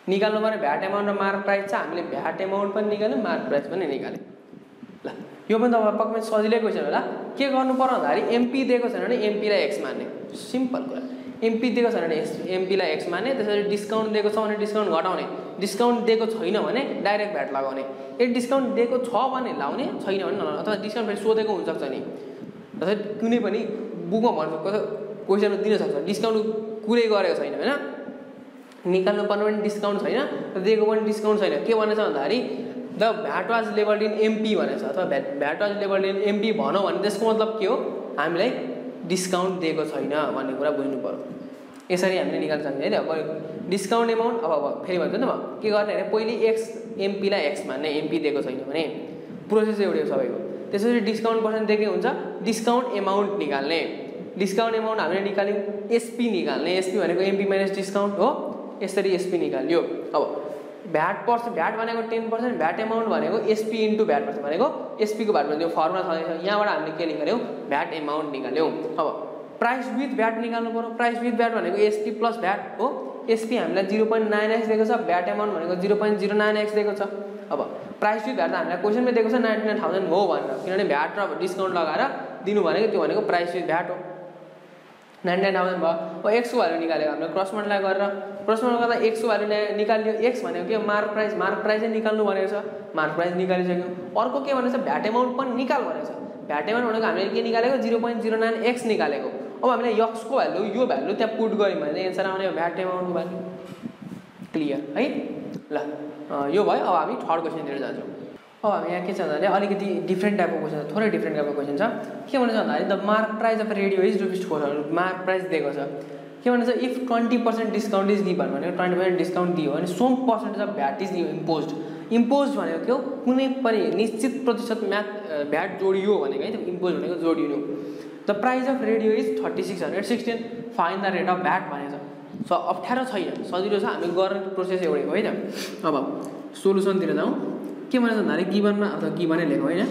निकाल्नु पर्ने भ्याट एमाउन्ट र मार्क प्राइस छ। हामीले भ्याट एमाउन्ट पनि निकाल्यौँ। मार्क प्राइस पनि निकाल्यौँ। यो पनि तपाईँ पक्कै सजिलै क्वेसन होला। के गर्नु पर्यो भन्दाखेरि एमपी दिएको छैन भने एमपीलाई एक्स मान्ने। सिम्पल कुरा। एमपी दिएको छैन भने एक्स एमपीलाई एक्स मान्ने त्यसरी डिस्काउन्ट दिएको छ भने डिस्काउन्ट घटाउने। डिस्काउन्ट दिएको छैन भने डाइरेक्ट भ्याट लगाउने। यदि डिस्काउन्ट दिएको छ भने लाउने छैन भने नलाउने। अथवा डिस्काउन्ट फेरि सोधेको हुनसक्छ नि। अथवा कुनै पनि बुकमा भन्नु कसै क्वेसन दिन सक्छ। डिस्काउन्ट कुरै गरेको छैन होइन? निकाल्नु पर्ने पनि डिस्काउन्ट छैन दिएको पनि डिस्काउन्ट छैन। के भनेछ भन्दाखेरि the VAT was level in MP भनेछ अथवा VAT VAT was level in MP भनौँ भने त्यसको मतलब के हो? हामीलाई डिस्काउन्ट दिएको छैन भन्ने कुरा बुझ्नु पऱ्यो यसरी हामीले निकाल्न सक्छौँ है त। डिस्काउन्ट एमाउन्ट अब अब फेरि भन्छु नि के गर्ने भने पहिले एक्स एमपीलाई एक्स मान्ने एमपी दिएको छैन भने प्रोसेस एउटै हो सबैको। त्यसपछि डिस्काउन्ट पर्सेन्ट दिएकै हुन्छ? डिस्काउन्ट एमाउन्ट निकाल्ने। डिस्काउन्ट एमाउन्ट हामीले निकाल्यौँ एसपी निकाल्ने। एसपी भनेको एमपी माइनस डिस्काउन्ट हो यसरी एसपी निकाल्यो। अब भ्याट पर्छ भ्याट भनेको टेन पर्सेन्ट भ्याट एमाउन्ट भनेको एसपी इन्टु भ्याट पर्छ भनेको एसपीको भ्याट भनेको फर्मुला छँदैछ यहाँबाट हामीले के निकाल्यौँ? VAT amount निकाल्यौँ। अब प्राइस विथ भ्याट निकाल्नु पऱ्यो प्राइस विथ भ्याट भनेको एसपी प्लस भ्याट हो। एसपी हामीलाई जिरो पोइन्ट नाइन एक्स दिएको छ। भ्याट एमाउन्ट भनेको zero point zero nine x दिएको छ। अब प्राइस विथ भ्याट हामीलाई क्वेसनमै दिएको छ नाइन्टी नाइन थाउजन्ड हो भनेर। किनभने भ्याट र डिस्काउन्ट लगाएर दिनु भनेको त्यो भनेको प्राइस विथ भ्याट हो। नाइन्टी नाइन थाउजन्ड भयो। अब एक्सको भ्यालु निकालेको? हामीले क्रस मल्टिप्लाई गरेर। मल्टिप्लाई गर्दा एक्सको भ्यालु निकाल्यो एक्स भनेको के मार्क प्राइस मार्क प्राइसै निकाल्नु भनेको छ। मार्क प्राइस निकालिसक्यो। अर्को के भनेको छ भ्याट एमाउन्ट पनि निकाल भनेको छ। भ्याट एमाउन्ट भनेको हामीले के निकालेको? Zero point zero nine x निकालेको। अब हामीले यक्सको भ्यालु यो भ्यालु त्यहाँ पुट गऱ्यौँ भने एन्सर आउने भ्याट एमाउन्टको भ्यालु क्लियर है? ल यो भयो। अब हामी थर्ड क्वेसनतिर जान्छौँ। अब हामी यहाँ के छ भन्दाखेरि अलिकति डिफ्रेन्ट टाइपको क्वेसन छ। थोरै डिफ्रेन्ट टाइपको क्वेसन छ। के भनेको छ भन्दाखेरि the mark price of radio is rupees four mark price दिएको छ। के भनेको छ if twenty percent discount is given भनेको ट्वेन्टी पर्सेन्ट डिस्काउन्ट दियो भने some percentage of VAT is impose impose भनेको के हो? कुनै पनि निश्चित प्रतिशत म्याथ भ्याट जोडियो भनेको है इम्पोज भनेको जोडिनु the price of radio is thirty six hundred sixteen fine the rate of VAT भनेको छ। सो अप्ठ्यारो छैन सजिलो छ। हामी गर्ने प्रोसेस एउटै हो है त अब सोल्युसनतिर जाउँ। के भनेको भन्दाखेरि गिभनमा अथवा गिभनै लेखौँ होइन?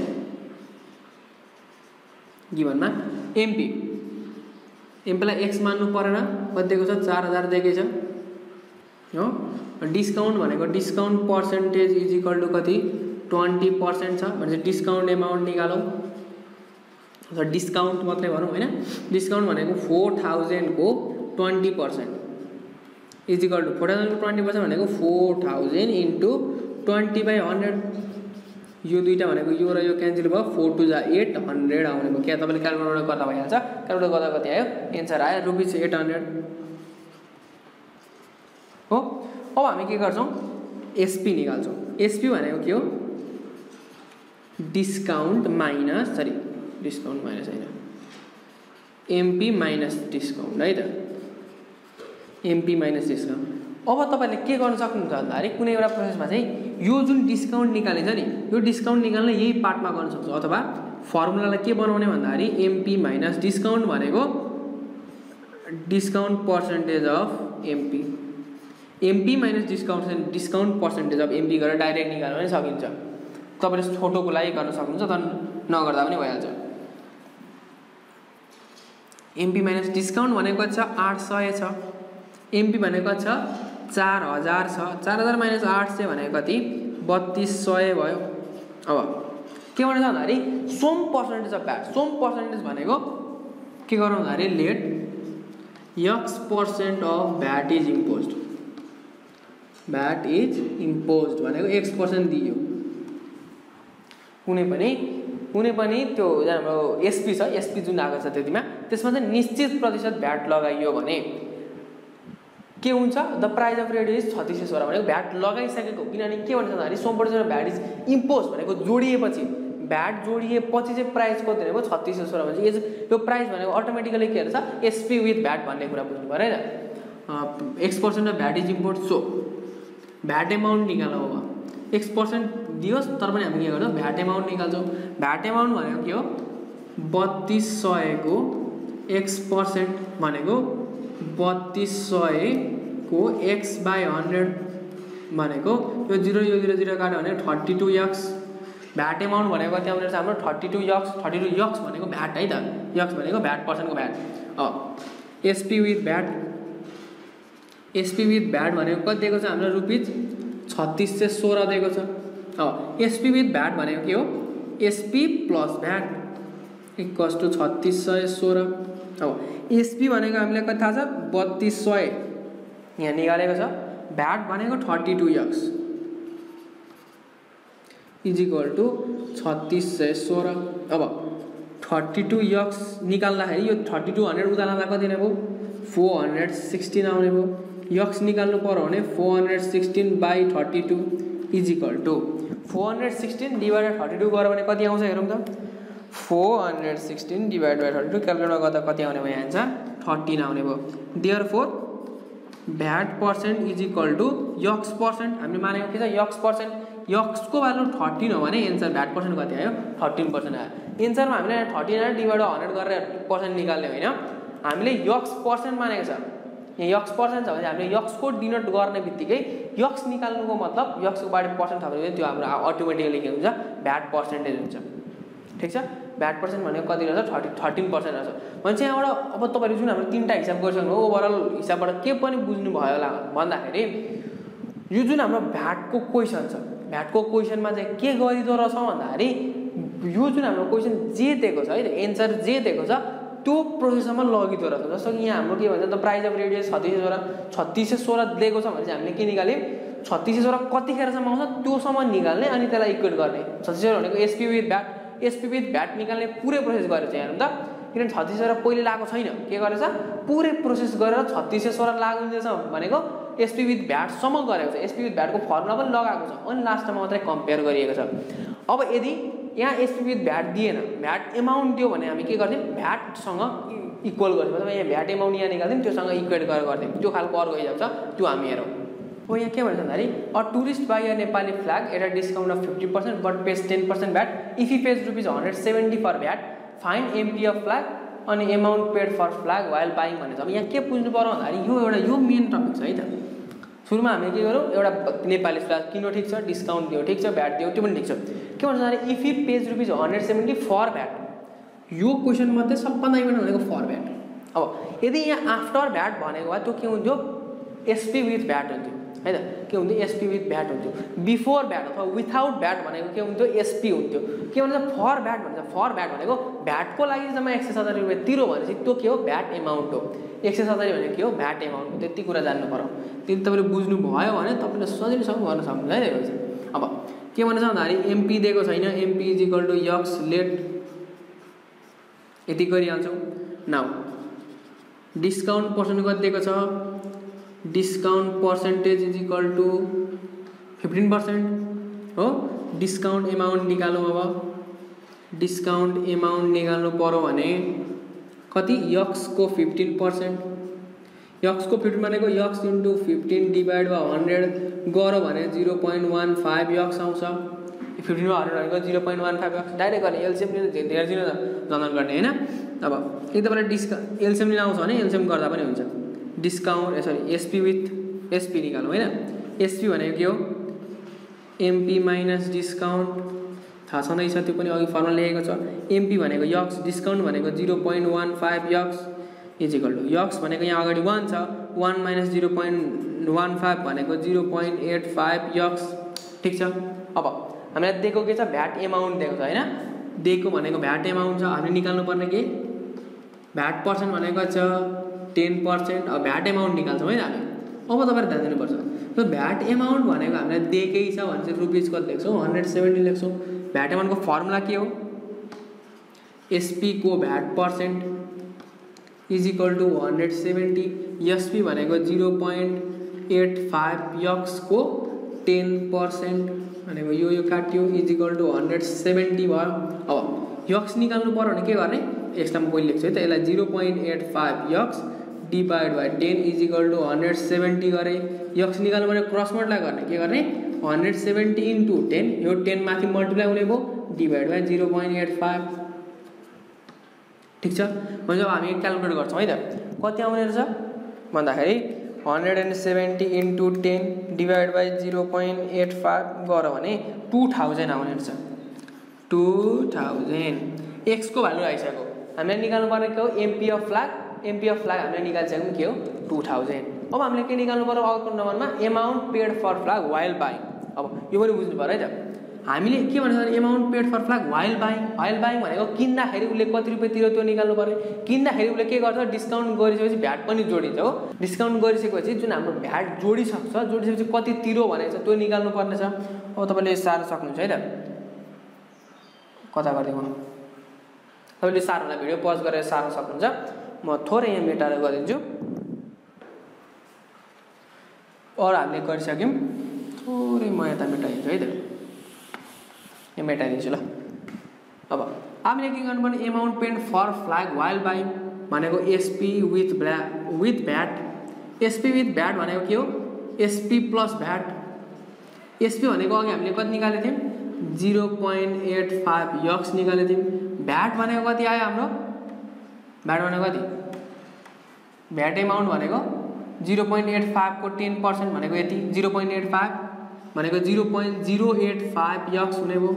गिभनमा एमपी एमपीलाई एक्स मान्नु परेन कति दिएको छ? चार हजार दिएकै छ। हो? डिस्काउन्ट भनेको discount percentage is equal to कति? ट्वेन्टी पर्सेन्ट छ भने चाहिँ डिस्काउन्ट एमाउन्ट निकालौँ। र डिस्काउन्ट मात्रै भनौँ होइन? डिस्काउन्ट भनेको four थाउजन्डको twenty percent is equal to four थाउजन्डको twenty percent भनेको four thousand into twenty by hundred यो दुइटा भनेको यो र यो क्यान्सल भयो फोर टू जा एट हन्ड्रेड आउने भयो। क्या तपाईँले क्यालकुलेटर गर्दा भइहाल्छ? क्यालकुलेटर गर्दा कति आयो? एन्सर आयो रुपिस एट हन्ड्रेड हो? अब हामी के गर्छौँ? एसपी निकाल्छौँ। एसपी भनेको के हो? Discount minus sorry discount minus होइन। एमपी माइनस डिस्काउन्ट है त? एमपी माइनस डिस्काउन्ट अब तपाईँले के गर्न सक्नुहुन्छ भन्दाखेरि कुनै एउटा प्रोसेसमा चाहिँ यो जुन डिस्काउन्ट निकालिन्छ नि यो डिस्काउन्ट निकाल्न यही पार्टमा गर्न सक्छ। अथवा फर्मुलालाई के बनाउने भन्दाखेरि एमपी माइनस डिस्काउन्ट भनेको discount percentage of MP MP minus discount discount percentage of MP गरेर डाइरेक्ट निकाल्न पनि सकिन्छ। तपाईँले छोटोको लागि गर्न सक्नुहुन्छ तर नगर्दा पनि भइहाल्छ। एमपी माइनस डिस्काउन्ट भनेको छ आठ सय छ। एमपी भनेको छ चार हजार छ। चार हजार माइनस आठ सय भनेको कति? बत्तिस सय भयो। अब के भनेको छ भन्दाखेरि some percentage of VAT some percentage भनेको के गरौँ भन्दाखेरि let x percent of VAT is impose VAT is impose भनेको एक्स पर्सेन्ट दियो। कुनै पनि कुनै पनि त्यो हाम्रो एसपी छ एसपी जुन आएको छ त्यतिमा त्यसमा चाहिँ निश्चित प्रतिशत भ्याट लगाइयो भने के हुन्छ? The price of red is छत्तिस सय भनेको भ्याट लगाइसकेको। किनभने के भन्छ भन्दाखेरि some percent VAT is impose भनेको जोडिएपछि। भ्याट जोडिएपछि चाहिँ प्राइस कति भनेको छत्तिस सय सोह्र भने एज यो प्राइस भनेको अटोमेटिकली के हुन्छ एसपी विथ भ्याट भन्ने कुरा बुझ्नु पऱ्यो होइन X percent of VAT is import so VAT amount निकालौँ अब। एक्स पर्सेन्ट दियोस् तर पनि हामी के गर्छौँ? भ्याट एमाउन्ट निकाल्छौँ। भ्याट एमाउन्ट भनेको के हो? बत्तिस सयको एक्स पर्सेन्ट भनेको बत्तिस सयको एक्स बाई हन्ड्रेड भनेको यो जिरो यो जिरो जिरो काट्यो भने thirty two x VAT amount भनेको आउँदो रहेछ हाम्रो thirty two x thirty two x भनेको भ्याट है त। यक्स भनेको VAT पर्सेन्टको VAT SP with VAT SP with VAT भनेको कति दिएको छ? हाम्रो रुपिज छत्तिस सय सोह्र दिएको छ। एसपी विथ भ्याट भनेको के हो? SP plus VAT equals to छत्तिस सय सोह्र। अब एसपी भनेको हामीलाई कति थाहा छ बत्तिस सय। यहाँ निकालेको छ। भ्याट भनेको thirty two x. Is equal to छत्तिस सय सोह्र। अब थर्टी टू यक्स निकाल्दाखेरि यो थर्टी टू हन्ड्रेड उता लाँदा कति नै भयो? फोर हन्ड्रेड सिक्सटिन आउने भयो। यक्स निकाल्नु पऱ्यो भने four hundred sixteen by thirty two is equal to four hundred sixteen divided thirty two गऱ्यो भने कति आउँछ हेरौँ त? Four hundred sixteen divide by thirty two calculator गर्दा कति आउने भयो एन्सर थर्टिन आउने भयो। Therefore VAT percent is equal to x percent हामीले मानेको के छ? यक्स पर्सेन्ट यक्सको भ्यालु थर्टिन हो भने एन्सर भ्याट पर्सेन्ट कति आयो? थर्टिन पर्सेन्ट आयो। एन्सरमा हामीले थर्टिन आयो डिभाइड हन्ड्रेड गरेर पर्सेन्ट निकाल्ने होइन। हामीले यक्स पर्सेन्ट मानेको छ। यहाँ यक्स पर्सेन्ट छ भने हामीले यक्सको डिनोट गर्ने बित्तिकै यक्स निकाल्नुको मतलब यक्सको बारे पर्सेन्ट छ भने त्यो हाम्रो अटोमेटिकली के हुन्छ? भ्याट पर्सेन्टेज हुन्छ। ठिक छ? भ्याट पर्सेन्ट भनेको कति रहेछ थर्टी थर्टिन पर्सेन्ट रहेछ। भने चाहिँ यहाँबाट अब तपाईँले जुन हाम्रो तिनवटा हिसाब गरिसक्नु ओभरअल हिसाबबाट के पनि बुझ्नु भयो होला भन्दाखेरि यो जुन हाम्रो भ्याटको क्वेसन छ भ्याटको क्वेसनमा चाहिँ के गरिदो रहेछ भन्दाखेरि यो जुन हाम्रो क्वेसन जे दिएको छ है एन्सर जे दिएको छ त्यो प्रोसेससम्म लगिदो रहेछ। जस्तो कि यहाँ हाम्रो के भन्छ त प्राइज अफ रेडियस छत्तिस सय सोह्र छत्तिस सय सोह्र दिएको छ भने चाहिँ हामीले के निकाल्यौँ? छत्तिस सय सोह्र कतिखेरसम्म आउँछ? त्योसम्म निकाल्ने अनि त्यसलाई इक्वेट गर्ने। छत्तिस सय भनेको SP with VAT SP with VAT निकाल्ने पुरै प्रोसेस गरेर चाहिँ हेर्नु त। किनभने छत्तिस सय पहिले लगाएको छैन। के गरेछ? पुरै प्रोसेस गरेर छत्तिस सय सोह्र लागु हुँदैछ भनेको एसपी विथ भ्याटसम्म गरेको छ। एसपी विथ भ्याटको फर्मुला पनि लगाएको छ। अनि लास्टमा मात्रै कम्पेयर गरिएको छ। अब यदि यहाँ एसपी विथ भ्याट दिएन भ्याट एमाउन्ट दियो भने हामी के गर्थ्यौँ? भ्याटसँग इक्वल गर्थ्यौँ। यहाँ भ्याट एमाउन्ट यहाँ निकाल्थ्यौँ त्योसँग इक्वेट गरेर गर्थ्यौँ। त्यो खालको अर्को हिसाब छ। त्यो हामी हेरौँ। हो यहाँ के भन्छ भन्दाखेरि a tourist buy a Nepali flag at a discount of fifty percent but pays ten percent VAT if you pays rupees hundred seventy for VAT find MP of flag अनि amount paid for flag while buying भन्ने छ अब यहाँ के बुझ्नु पऱ्यो भन्दाखेरि यो एउटा यो मेन टपिक छ है त। सुरुमा हामीले के गरौँ एउटा नेपाली फ्ल्याग किन्यो ठिक छ डिस्काउन्ट दियो ठिक छ भ्याट दियो त्यो पनि ठिक छ। के भन्छ भन्दाखेरि if you pays rupees hundred seventy for VAT यो क्वेसन मात्रै सबभन्दा इम्पोर्टेन्ट भनेको फर भ्याट अब यदि यहाँ आफ्टर भ्याट भनेको भए त्यो के हुन्थ्यो? एसपी विथ भ्याट हुन्थ्यो। होइन के हुन्थ्यो? एसपी विथ भ्याट हुन्थ्यो। बिफोर भ्याट अथवा विथाउट भ्याट भनेको के हुन्थ्यो? एसपी हुन्थ्यो। के भन्छ फर भ्याट भन्छ फर भ्याट भनेको भ्याटको लागि जम्मा एक सय सत्तरी रुपियाँ तिरो भनेपछि त्यो के हो? भ्याट एमाउन्ट हो। एक सय सत्तरी भनेको के हो? भ्याट एमाउन्ट हो। त्यति कुरा जान्नु पऱ्यो। त्यति तपाईँले बुझ्नु भयो भने तपाईँले सजिलोसँग गर्न सक्नुहुन्छ है त्यो अब के भन्छ भन्दाखेरि एमपी दिएको छैन। MP is equal to x let यति गरिहाल्छौँ। नाउ डिस्काउन्ट पर्सेन्ट कति दिएको छ? Discount percentage is equal to fifteen percent हो? डिस्काउन्ट एमाउन्ट निकालौँ अब। डिस्काउन्ट एमाउन्ट निकाल्नु पऱ्यो भने कति? यक्सको फिफ्टिन पर्सेन्ट यक्सको फिफ्टिन भनेको x into fifteen divide by hundred गर भने zero point one five x आउँछ। फिफ्टिन बाई हन्ड्रेड भनेको zero point one five x. Direct गर्ने एलसिएम लिनु धेरै दिन जनरल गर्ने होइन? अब यदि तपाईँलाई डिस्का एलसिएम लिन आउँछ भने एलसिएम गर्दा पनि हुन्छ। Discount sorry SP with SP निकालौँ होइन? एसपी भनेको के हो? एमपी माइनस डिस्काउन्ट थाहा छँदैछ त्यो पनि अघि फर्मल लेखेको छ। एमपी भनेको यक्स डिस्काउन्ट भनेको zero point one five x is equal to x भनेको यहाँ अगाडि वान छ one minus zero point one five भनेको zero point eight five x. ठिक छ? अब हामीलाई दिएको के छ? भ्याट एमाउन्ट दिएको छ होइन? दिएको भनेको भ्याट एमाउन्ट छ हामीले निकाल्नु पर्ने के? भ्याट पर्सेन्ट भनेको छ टेन पर्सेन्ट अब भ्याट एमाउन्ट निकाल्छौँ है हामी। अब तपाईँले ध्यान दिनुपर्छ। त्यो भ्याट एमाउन्ट भनेको हामीलाई दिएकै छ भने चाहिँ रुपिज कति लेख्छौँ? हन्ड्रेड सेभेन्टी लेख्छौँ। भ्याट एमाउन्टको फर्मुला के हो? एसपीको VAT percent is equal to hundred seventy SP भनेको जिरो पोइन्ट एट फाइभ यक्सको टेन पर्सेन्ट भनेको यो यो काट्यो is equal to hundred seventy भयो। अब यक्स निकाल्नु पऱ्यो भने के गर्ने? यसलाई म पहिले लेख्छु है त? यसलाई zero point eight five x divide by ten is equal to hundred seventy गरेँ यक्स निकाल्नु भने क्रस मल्टिप्लाई गर्ने। के गर्ने? हन्ड्रेड सेभेन्टी इन्टु टेन यो टेन माथि मल्टिप्लाई हुने भयो divide by zero point eight five ठिक छ? भने अब हामी क्यालकुलेट गर्छौँ है त? कति आउने रहेछ? भन्दाखेरि hundred and seventy into ten divide by zero point eight five गर भने टु थाउजन्ड आउने रहेछ। टु थाउजन्ड एक्सको भ्यालु आइसक्यो हामीले निकाल्नु पर्ने के हो? MP of MP of flag हामीले निकालिसक्यौँ के हो टु थाउजन्ड अब हामीले के निकाल्नु पऱ्यो अर्को नम्बरमा amount paid for flag while buying अब यो पनि बुझ्नु पऱ्यो है त हामीले के भन्छ भने amount paid for flag while buying while buying भनेको किन्दाखेरि उसले कति रुपियाँ तिरो त्यो निकाल्नु पऱ्यो किन्दाखेरि उसले के गर्छ डिस्काउन्ट गरिसकेपछि भ्याट पनि जोडिन्छ हो डिस्काउन्ट गरिसकेपछि जुन हाम्रो भ्याट जोडिसक्छ जोडिसकेपछि कति तिरो भनेको छ त्यो निकाल्नु पर्ने छ अब तपाईँले सार्न सक्नुहुन्छ है त कता गरिदिउँ तपाईँले सार्नलाई भिडियो पज गरेर सार्न सक्नुहुन्छ म थोरै यहाँ मेटाएर गरिदिन्छु। अरू हामीले गरिसक्यौँ। थोरै म यता मेटाइदिन्छु है त? यहाँ मेटाइदिन्छु ल। अब हामीले के गर्नुपर्ने amount paid for flag while buy भनेको SP with ब्ल्या with VAT SP with VAT भनेको के हो? एसपी प्लस भ्याट एसपी भनेको अघि हामीले कति निकालेको थियौँ? Zero point eight five x निकालेको थियौँ। भ्याट भनेको कति आयो हाम्रो? भ्याट भनेको कति? भ्याट एमाउन्ट भनेको जिरो पोइन्ट एट फाइभको टेन पर्सेन्ट भनेको यति। जिरो पोइन्ट एट फाइभ भनेको zero point zero eight five x हुने भयो।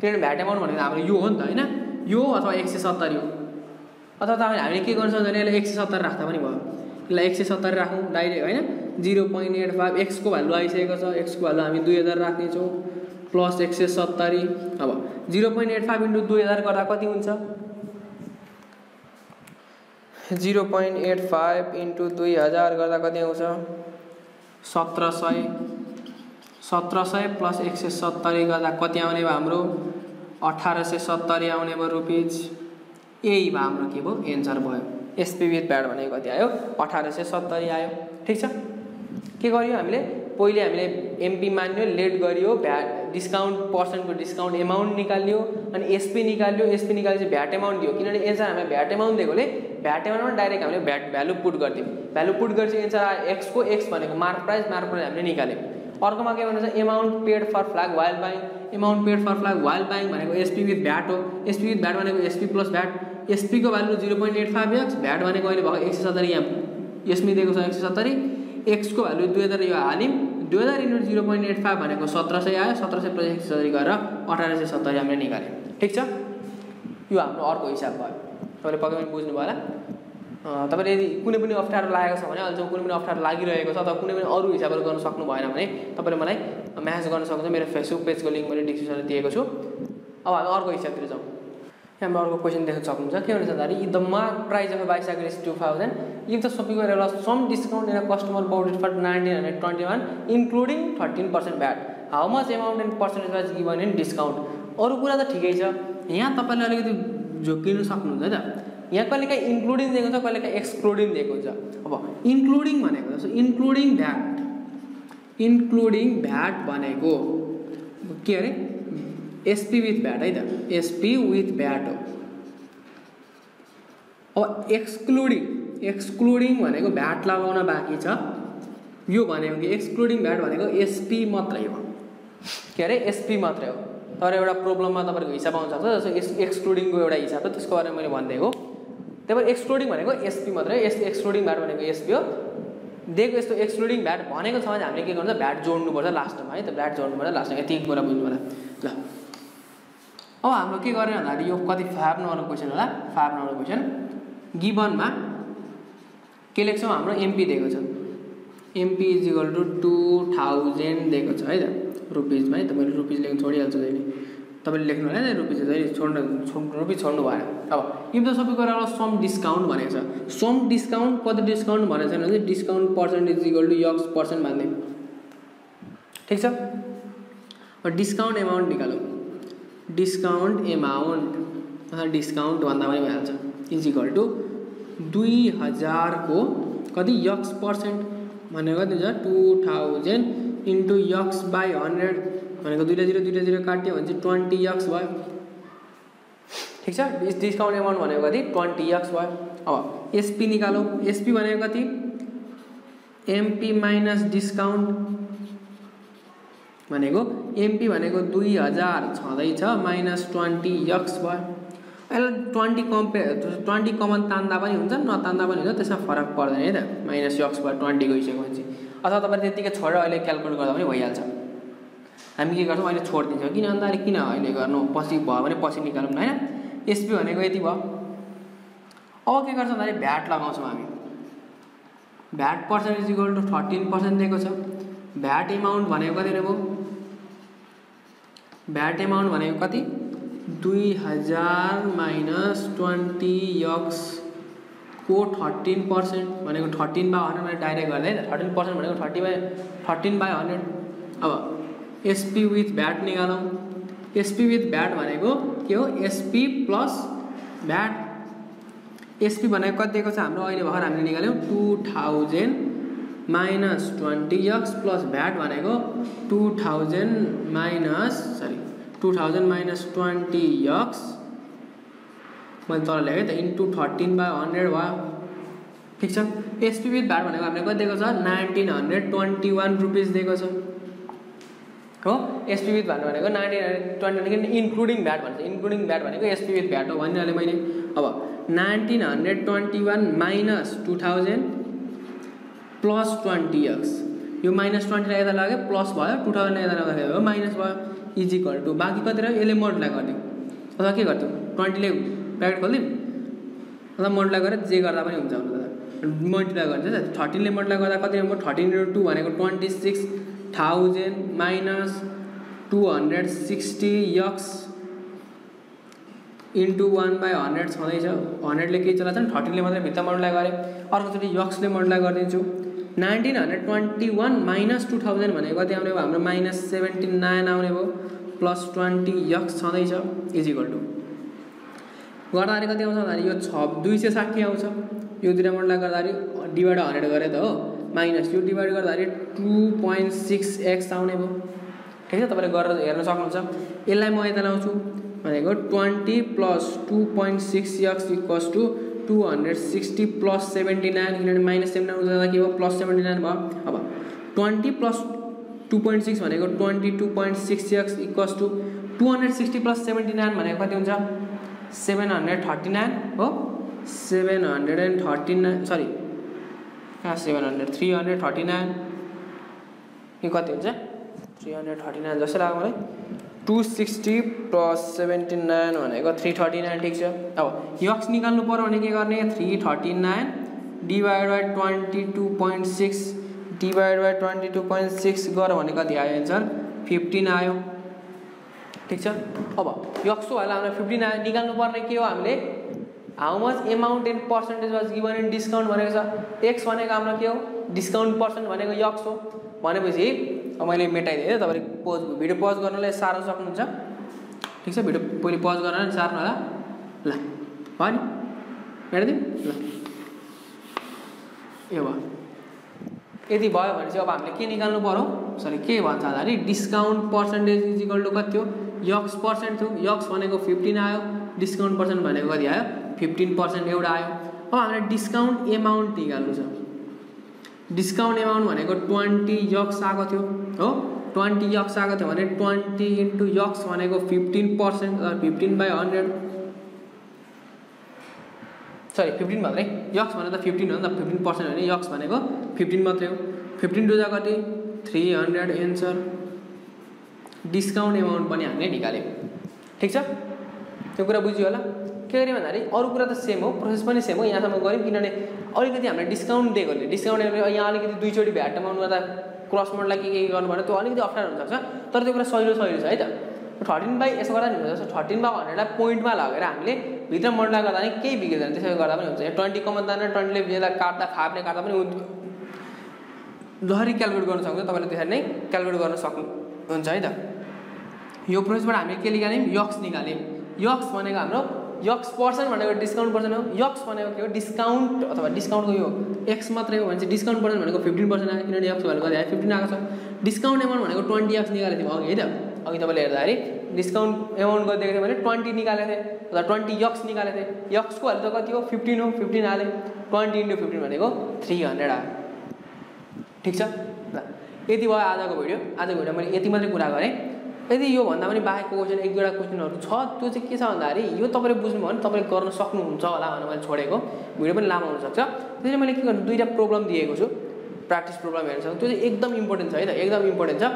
किनभने भ्याट एमाउन्ट भनेको हाम्रो यो हो नि त होइन? यो अथवा एक सय सत्तरी हो। अथवा तपाईँ हामीले के गर्न सक्छ भने यसलाई एक सय सत्तरी राख्दा पनि भयो। यसलाई एक सय सत्तरी राखौँ डाइरेक्ट होइन? जिरो पोइन्ट एट फाइभ एक्सको भ्यालु आइसकेको छ। एक्सको भ्यालु हामी दुई हजार राख्नेछौँ प्लस एक सय सत्तरी। अब zero point eight five into दुई हजार गर्दा कति हुन्छ? Zero point eight five into दुई हजार गर्दा कति आउँछ? सत्र सय। सत्र सय प्लस एक सय सत्तरी गर्दा कति आउने भयो हाम्रो? अठार सय सत्तरी आउने भयो रुपिज। यही भयो हाम्रो के भयो? एन्सर भयो। एसपी विथ भ्याट भनेको कति आयो? अठार सय सत्तरी आयो। ठिक छ? के गर्यो हामीले? पहिले हामीले एमपी मान्यो लेट गरियो भ्याट डिस्काउन्ट पर्सेन्टको डिस्काउन्ट एमाउन्ट निकाल्यो अनि एसपी निकाल्यो एसपी निकालेपछि भ्याट एमाउन्ट दियो। किनभने एन्सर हामीले भ्याट एमाउन्ट दिएकोले भ्याट एमाउन्टमा डाइरेक्ट हामीले भ्याट भ्यालु पुट गरिदियौँ भ्यालु पुट गरेपछि एन्सर एक्सको एक्स भनेको मार्क प्राइस मार्क प्राइस हामीले निकाल्यौँ। अर्कोमा के भन्छ amount paid for flag while buying amount paid for flag while buying भनेको एसपी विथ भ्याट हो। एसपी विथ भ्याट भनेको SP plus VAT. एसपीको value zero point eight five x VAT भनेको अहिले भएको एक सय सत्तरी यहाँ एसपी दिएको छ एक सय सत्तरी। एक्सको भ्यालु दुई हजार यो हाल्यौँ दुई हजार into zero point eight five भनेको सत्र सय आयो। सत्र सय सय सत्तरी गरेर अठार सय सत्तरी हामीले निकाल्यौँ। ठिक छ? यो हाम्रो अर्को हिसाब भयो। तपाईँले पक्कै पनि बुझ्नु भयो होला तपाईँले यदि कुनै पनि अप्ठ्यारो लागेको छ भने अहिलेसम्म कुनै पनि अप्ठ्यारो लागिरहेको छ अथवा कुनै पनि अरू हिसाबहरू गर्न सक्नु भएन भने तपाईँले मलाई म्यासेज गर्न सक्नुहुन्छ। मेरो फेसबुक पेजको लिङ्क मैले डिस्क्रिप्सनमा दिएको छु। अब हामी अर्को हिसाबतिर जाउँ। यहाँ अर्को क्वेसन देख्न सक्नुहुन्छ के भन्छ भन्दाखेरि the mark price of bicycle is two thousand if the shopping गरेर some discount in customer bought it for nineteen hundred twenty one including thirteen percent VAT how much amount and percentage wise given in discount अरू कुरा त ठिकै छ यहाँ तपाईँले अलिकति झुक्किनु सक्नुहुन्छ है त यहाँ कहिलेकाहीँ इन्क्लुडिङ दिएको हुन्छ कहिलेकाहीँ एक्सक्लुडिङ दिएको हुन्छ अब इन्क्लुडिङ भनेको जस्तो इन्क्लुडिङ भ्याट इन्क्लुडिङ भ्याट भनेको के अरे एसपी विथ भ्याट है त एसपी विथ भ्याट हो अब एक्सक्लुडिङ एक्सक्लुडिङ भनेको भ्याट लगाउन बाँकी छ। यो भनेको कि एक्सक्लुडिङ भ्याट भनेको एसपी मात्रै हो। के अरे? एसपी मात्रै हो। तर एउटा प्रोब्लममा तपाईँको हिसाब आउन सक्छ जस्तो एस एक्सक्लुडिङको एउटा हिसाब छ त्यसको बारेमा मैले भनिदिएको त्यही भएर एक्सक्लुडिङ भनेको एसपी मात्रै एस एक्सक्लुडिङ भ्याट भनेको एसपी हो। दिएको यस्तो एक्सक्लुडिङ भ्याट भनेको छ भने हामीले के गर्छ भ्याट जोड्नुपर्छ लास्टमा है? त भ्याट जोड्नुपर्छ लास्टमा। यति कुरा बुझ्नु होला ल। अब हाम्रो के गर्ने भन्दाखेरि यो कति फाइभ नम्बरको क्वेसन होला? फाइभ नम्बरको क्वेसन गिभनमा के लेख्छौँ? हाम्रो एमपी दिएको छ। MP is equal to two thousand दिएको छ है त? रुपिजमा है त? मैले रुपिज लेख्नु छोडिहाल्छु जहिले। तपाईँले लेख्नु होला नि रुपिज जहिले। छोड्नु रुपिज छोड्नु भएन। अब इफ द सबै कुरा सम डिस्काउन्ट भनेको छ। सम डिस्काउन्ट कति डिस्काउन्ट भनेको छैन भने discount percent is equal to X percent भन्ने ठिक छ? डिस्काउन्ट एमाउन्ट निकालौँ। डिस्काउन्ट एमाउन्ट अथवा डिस्काउन्ट भन्दा पनि भइहाल्छ। इज इक्वल टु दुई हजारको कति यक्स पर्सेन्ट भनेको कति हुन्छ? Two thousand into x by hundred भनेको दुइटा जिरो दुइटा जिरो काट्यो भने चाहिँ ट्वेन्टी यक्स भयो। ठिक छ? डिस्काउन्ट एमाउन्ट भनेको कति? ट्वेन्टी यक्स भयो। अब एसपी निकालौँ। एसपी भनेको कति? एमपी माइनस डिस्काउन्ट भनेको एमपी भनेको दुई हजार छँदैछ माइनस ट्वेन्टी यक्स भयो। यसलाई ट्वेन्टी कम्पेयर ट्वेन्टी कमन तान्दा पनि हुन्छ नतान्दा पनि हुन्छ त्यसमा फरक पर्दैन है त। माइनस यक्स भयो ट्वेन्टी गइसकेपछि। अथवा तपाईँले त्यत्तिकै छोडेर अहिले क्यालकुलेट गर्दा पनि भइहाल्छ। हामी के गर्छौँ अहिले छोडिदिन्छौँ। किन भन्दाखेरि किन अहिले गर्नु? पछि भयो भने पछि निकालौँ होइन? एसपी भनेको यति भयो। अब के गर्छौँ भन्दाखेरि भ्याट लगाउँछौँ हामी। VAT percentage equal to thirteen percent दिएको छ। भ्याट एमाउन्ट भनेको कति भयो भ्याट एमाउन्ट भनेको कति? दुई हजार माइनस ट्वेन्टी यक्सको थर्टिन पर्सेन्ट भनेको थर्टिन बाई हन्ड्रेड मैले डाइरेक्ट गर्दा थर्टिन पर्सेन्ट भनेको thirty by thirteen by hundred अब एसपी विथ भ्याट निकालौँ। एसपी विथ भ्याट भनेको के हो? एसपी प्लस भ्याट एसपी भनेको कति दिएको छ? हाम्रो अहिले भर्खर हामीले निकाल्यौँ। Two thousand minus twenty x plus VAT भनेको two thousand minus sorry two thousand minus twenty x मैले तल लेखेँ त इन्टु थर्टिन बाई हन्ड्रेड भयो ठिक छ एसपी विथ भ्याट भनेको हामीले कति दिएको छ nineteen hundred twenty one rupees दिएको छ हो? एसपी विथ भ्याट भनेको nineteen hundred twenty one including VAT भन्छ इन्क्लुडिङ भ्याट भनेको एसपी विथ भ्याट हो भनिहालेँ मैले अब nineteen hundred twenty one minus two thousand plus twenty x यो माइनस ट्वेन्टीलाई यता लाग्यो प्लस भयो टु थाउजन्ड यता लाग्दाखेरि भयो माइनस भयो इजिकल टु बाँकी कति रह्यो? यसले मोडलाई गरिदिउँ अथवा के गर्थ्यौँ? ट्वेन्टीले ब्राकेट खोलिदिउँ। अथवा मोडलाई गरेर जे गर्दा पनि हुन्छ हुन मोल्टिप्लाई गर्छ थर्टिनले मोडलाई गर्दा कति नम्बर थर्टिन टू भनेको twenty six thousand minus two hundred sixty x into one by hundred छँदैछ। हन्ड्रेडले केही चलाएको छ थर्टिनले मात्रै भित्र मोडलाई गरेँ अर्कोचोटि यक्सले मोडलाई गरिदिन्छु nineteen hundred twenty one minus two thousand भनेको कति आउने भयो? हाम्रो माइनस सेभेन्टी नाइन आउने भयो। प्लस ट्वेन्टी यक्स छँदैछ। इजिकल टु गर्दाखेरि कति आउँछ भन्दाखेरि यो छ दुई सय साठी आउँछ। यो दुइटा मोडलाई गर्दाखेरि डिभाइड हन्ड्रेड गरेँ त हो। माइनस यो डिभाइड गर्दाखेरि टु पोइन्ट सिक्स एक्स आउने भयो। ठिक छ? तपाईँले गरेर हेर्न सक्नुहुन्छ। यसलाई म यता ल्याउँछु भनेको twenty plus two point six x equals to two hundred sixty plus seventy nine किनभने माइनस सेभेन्टी नाइन जाँदा के भयो प्लस सेभेन्टी नाइन भयो। अब twenty plus two point six भनेको twenty two point six x equals to two hundred sixty plus seventy nine भनेको कति हुन्छ? सेभेन हन्ड्रेड थर्टी नाइन हो। Seven hundred and thirty nine sorry कहाँ seven hundred? Three hundred thirty nine. यो कति हुन्छ? Three hundred thirty nine जस्तो लाग्यो मलाई। Two sixty plus seventy nine भनेको थ्री थर्टी नाइन ठिक छ। अब यक्स निकाल्नु पऱ्यो भने के गर्ने? Three thirty nine divide by twenty two point six divide by twenty two point six गर भने कति आयो एन्सर? फिफ्टिन आयो। ठिक छ? अब यक्सो होला हामीलाई फिफ्टिन आयो। निकाल्नु पर्ने के हो हामीले? How much amount in percentage was given in discount भनेको छ। एक्स भनेको हाम्रो के हो? डिस्काउन्ट पर्सेन्ट भनेको यक्स हो। भनेपछि मैले मेटाइदिएँ तपाईँले पोज भिडियो पज गर्नलाई सार्न सक्नुहुन्छ। ठिक छ भिडियो पहिले पज गर्न सार्नु होला। ल भयो नि। मेटाइदिउँ। ल। यो भयो यदि भयो भने चाहिँ अब हामीले के निकाल्नु पऱ्यो सरी के भन्छ भन्दाखेरि discount percentage is equal to कति थियो यक्स पर्सेन्ट थियो। यक्स भनेको फिफ्टिन आयो। डिस्काउन्ट पर्सेन्ट भनेको कति आयो? फिफ्टिन पर्सेन्ट एउटा आयो। अब हामीलाई डिस्काउन्ट एमाउन्ट निकाल्नु छ। डिस्काउन्ट एमाउन्ट भनेको ट्वेन्टी यक्स आएको थियो हो? ट्वेन्टी यक्स आएको थियो भने ट्वेन्टी इन्टु यक्स भनेको fifteen percent fifteen by hundred. Sorry fifteen मात्रै यक्स भनेको त फिफ्टिन हो नि त फिफ्टिन पर्सेन्ट भने यक्स भनेको फिफ्टिन मात्रै हो। फिफ्टिन टु जा कति? Three hundred answer. Discount amount पनि हामीले निकाल्यौँ। ठिक छ? त्यो कुरा बुझ्यो होला? के गरेँ भन्दाखेरि अरू कुरा त सेम हो प्रोसेस पनि सेम हो यहाँसम्म गऱ्यौँ किनभने अलिकति हामीले डिस्काउन्ट दिएकोले डिस्काउन्ट यहाँ अलिकति दुईचोटि भ्याट अमाउन्ट गर्दा क्रस मोडलाई के के गर्नु पर्यो त्यो अलिकति अप्ठ्यारो हुनसक्छ तर त्यो कुरा सहिलो सहिलो छ है त। थर्टिन बाई यसो गर्दा नि हुन्छ थर्टिन बाई हन्ड्रेडलाई पोइन्टमा लगेर हामीले भित्र मोडलाई गर्दा नि केही बिग्रिँदैन त्यसरी गर्दा पनि हुन्छ। ट्वेन्टी कमन जाने ट्वेन्टीले यसलाई काट्दा फाप्ने काट्दा पनि जसरी क्यालकुलेट गर्न सक्नुहुन्छ तपाईँले त्यसरी नै क्यालकुलेट गर्न सक्नुहुन्छ है त। यो प्रोसेसबाट हामीले के निकाल्यौँ यक्स निकाल्यौँ यक्स भनेको हाम्रो यक्स पर्सेन्ट भनेको डिस्काउन्ट पर्सेन्ट हो। यक्स भनेको के हो? डिस्काउन्ट अथवा डिस्काउन्टको यो। एक्स मात्रै हो भने चाहिँ डिस्काउन्ट पर्सेन्ट भनेको फिफ्टिन पर्सेन्ट आयो। किनभने यक्स भनेको आयो फिफ्टिन आएको छ। डिस्काउन्ट एमाउन्ट भनेको ट्वेन्टी एक्स निकालेको थियौँ। अघि है त? अघि तपाईँले हेर्दाखेरि डिस्काउन्ट एमाउन्ट गरिदिएको थियो भने ट्वेन्टी निकालेको थिएँ अथवा ट्वेन्टी यक्स निकालेको थिएँ यक्सको हाले त कति हो? फिफ्टिन हो। फिफ्टिन हालेँ ट्वेन्टी इन्टु फिफ्टिन भनेको थ्री हन्ड्रेड आयो। ठिक छ? ल यति भयो आजको भिडियो। आजको भिडियो मैले यति मात्रै कुरा गरेँ। यदि योभन्दा पनि बाहेकको क्वेसन एक दुईवटा क्वेसनहरू छ त्यो चाहिँ के छ भन्दाखेरि यो तपाईँले बुझ्नुभयो भने तपाईँले गर्न सक्नुहुन्छ होला भनेर मैले छोडेको भिडियो पनि लामो हुनसक्छ। त्यसरी मैले के गर्नु दुईवटा प्रोब्लम दिएको छु। प्र्याक्टिस प्रोब्लम हेर्नु त्यो चाहिँ एकदम इम्पोर्टेन्ट छ है त एकदम इम्पोर्टेन्ट छ।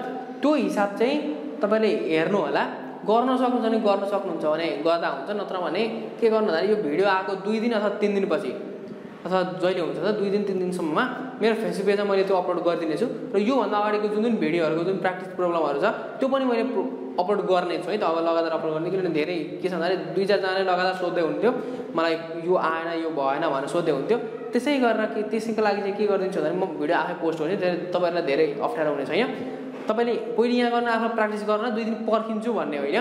त्यो हिसाब चाहिँ तपाईँले हेर्नु होला। गर्न सक्नुहुन्छ भने गर्न सक्नुहुन्छ भने गर्दा हुन्छ नत्र भने के गर्नु भन्दाखेरि यो भिडियो आएको दुई दिन अथवा तिन दिनपछि अथवा जहिले हुन्छ त दुई दिन तिन दिनसम्ममा मेरो फेसबुक पेजमा मैले त्यो अपलोड गरिदिनेछु र योभन्दा अगाडिको जुन जुन भिडियोहरूको जुन प्र्याक्टिस प्रोब्लमहरू छ त्यो पनि मैले अपलोड गर्ने छु है। त अब लगातार अपलोड गर्ने किनभने धेरै के छ भन्दाखेरि दुई चारजनाले लगातार सोध्दै हुन्थ्यो मलाई यो आएन यो भएन भनेर सोध्दै हुन्थ्यो। त्यसै गरेर के त्यसैको लागि चाहिँ के गरिदिन्छु भने म भिडियो आफै पोस्ट गर्ने तपाईँहरूलाई धेरै अप्ठ्यारो हुने छैन तपाईँले पहिले यहाँ गर्न आफ्नो प्र्याक्टिस गर्न दुई दिन पर्खिन्छु भन्ने होइन।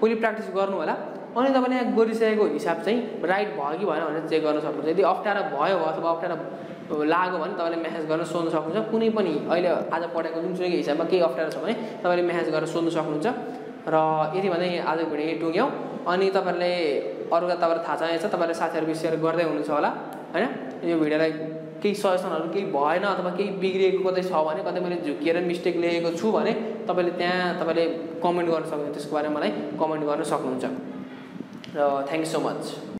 पहिले प्र्याक्टिस गर्नु होला अनि तपाईँले यहाँ गरिसकेको हिसाब चाहिँ राइट भयो कि भएन भनेर चेक गर्न सक्नुहुन्छ। यदि अप्ठ्यारो भयो अथवा अप्ठ्यारो लाग्यो भने तपाईँले म्यासेज गर्न सोध्नु सक्नुहुन्छ। कुनै पनि अहिले आज पढाएको जुनसुकैको हिसाबमा केही अप्ठ्यारो छ भने तपाईँले म्यासेज गरेर सोध्नु सक्नुहुन्छ। र यति भन्दै आजको भिडियो यहीँ टुङ्ग्यौँ। अनि तपाईँहरूले अरूलाई तपाईँलाई थाहा छ तपाईँले साथीहरू सेयर गर्दै हुनुहुन्छ होला होइन? यो भिडियोलाई केही सजेसनहरू केही भएन अथवा केही बिग्रिएको कतै छ भने कतै मैले झुकिएर मिस्टेक लेखेको छु भने तपाईँले त्यहाँ तपाईँले कमेन्ट गर्न सक्नुहुन्छ। त्यसको बारेमा मलाई कमेन्ट गर्न सक्नुहुन्छ। र थ्याङ्क यू सो मच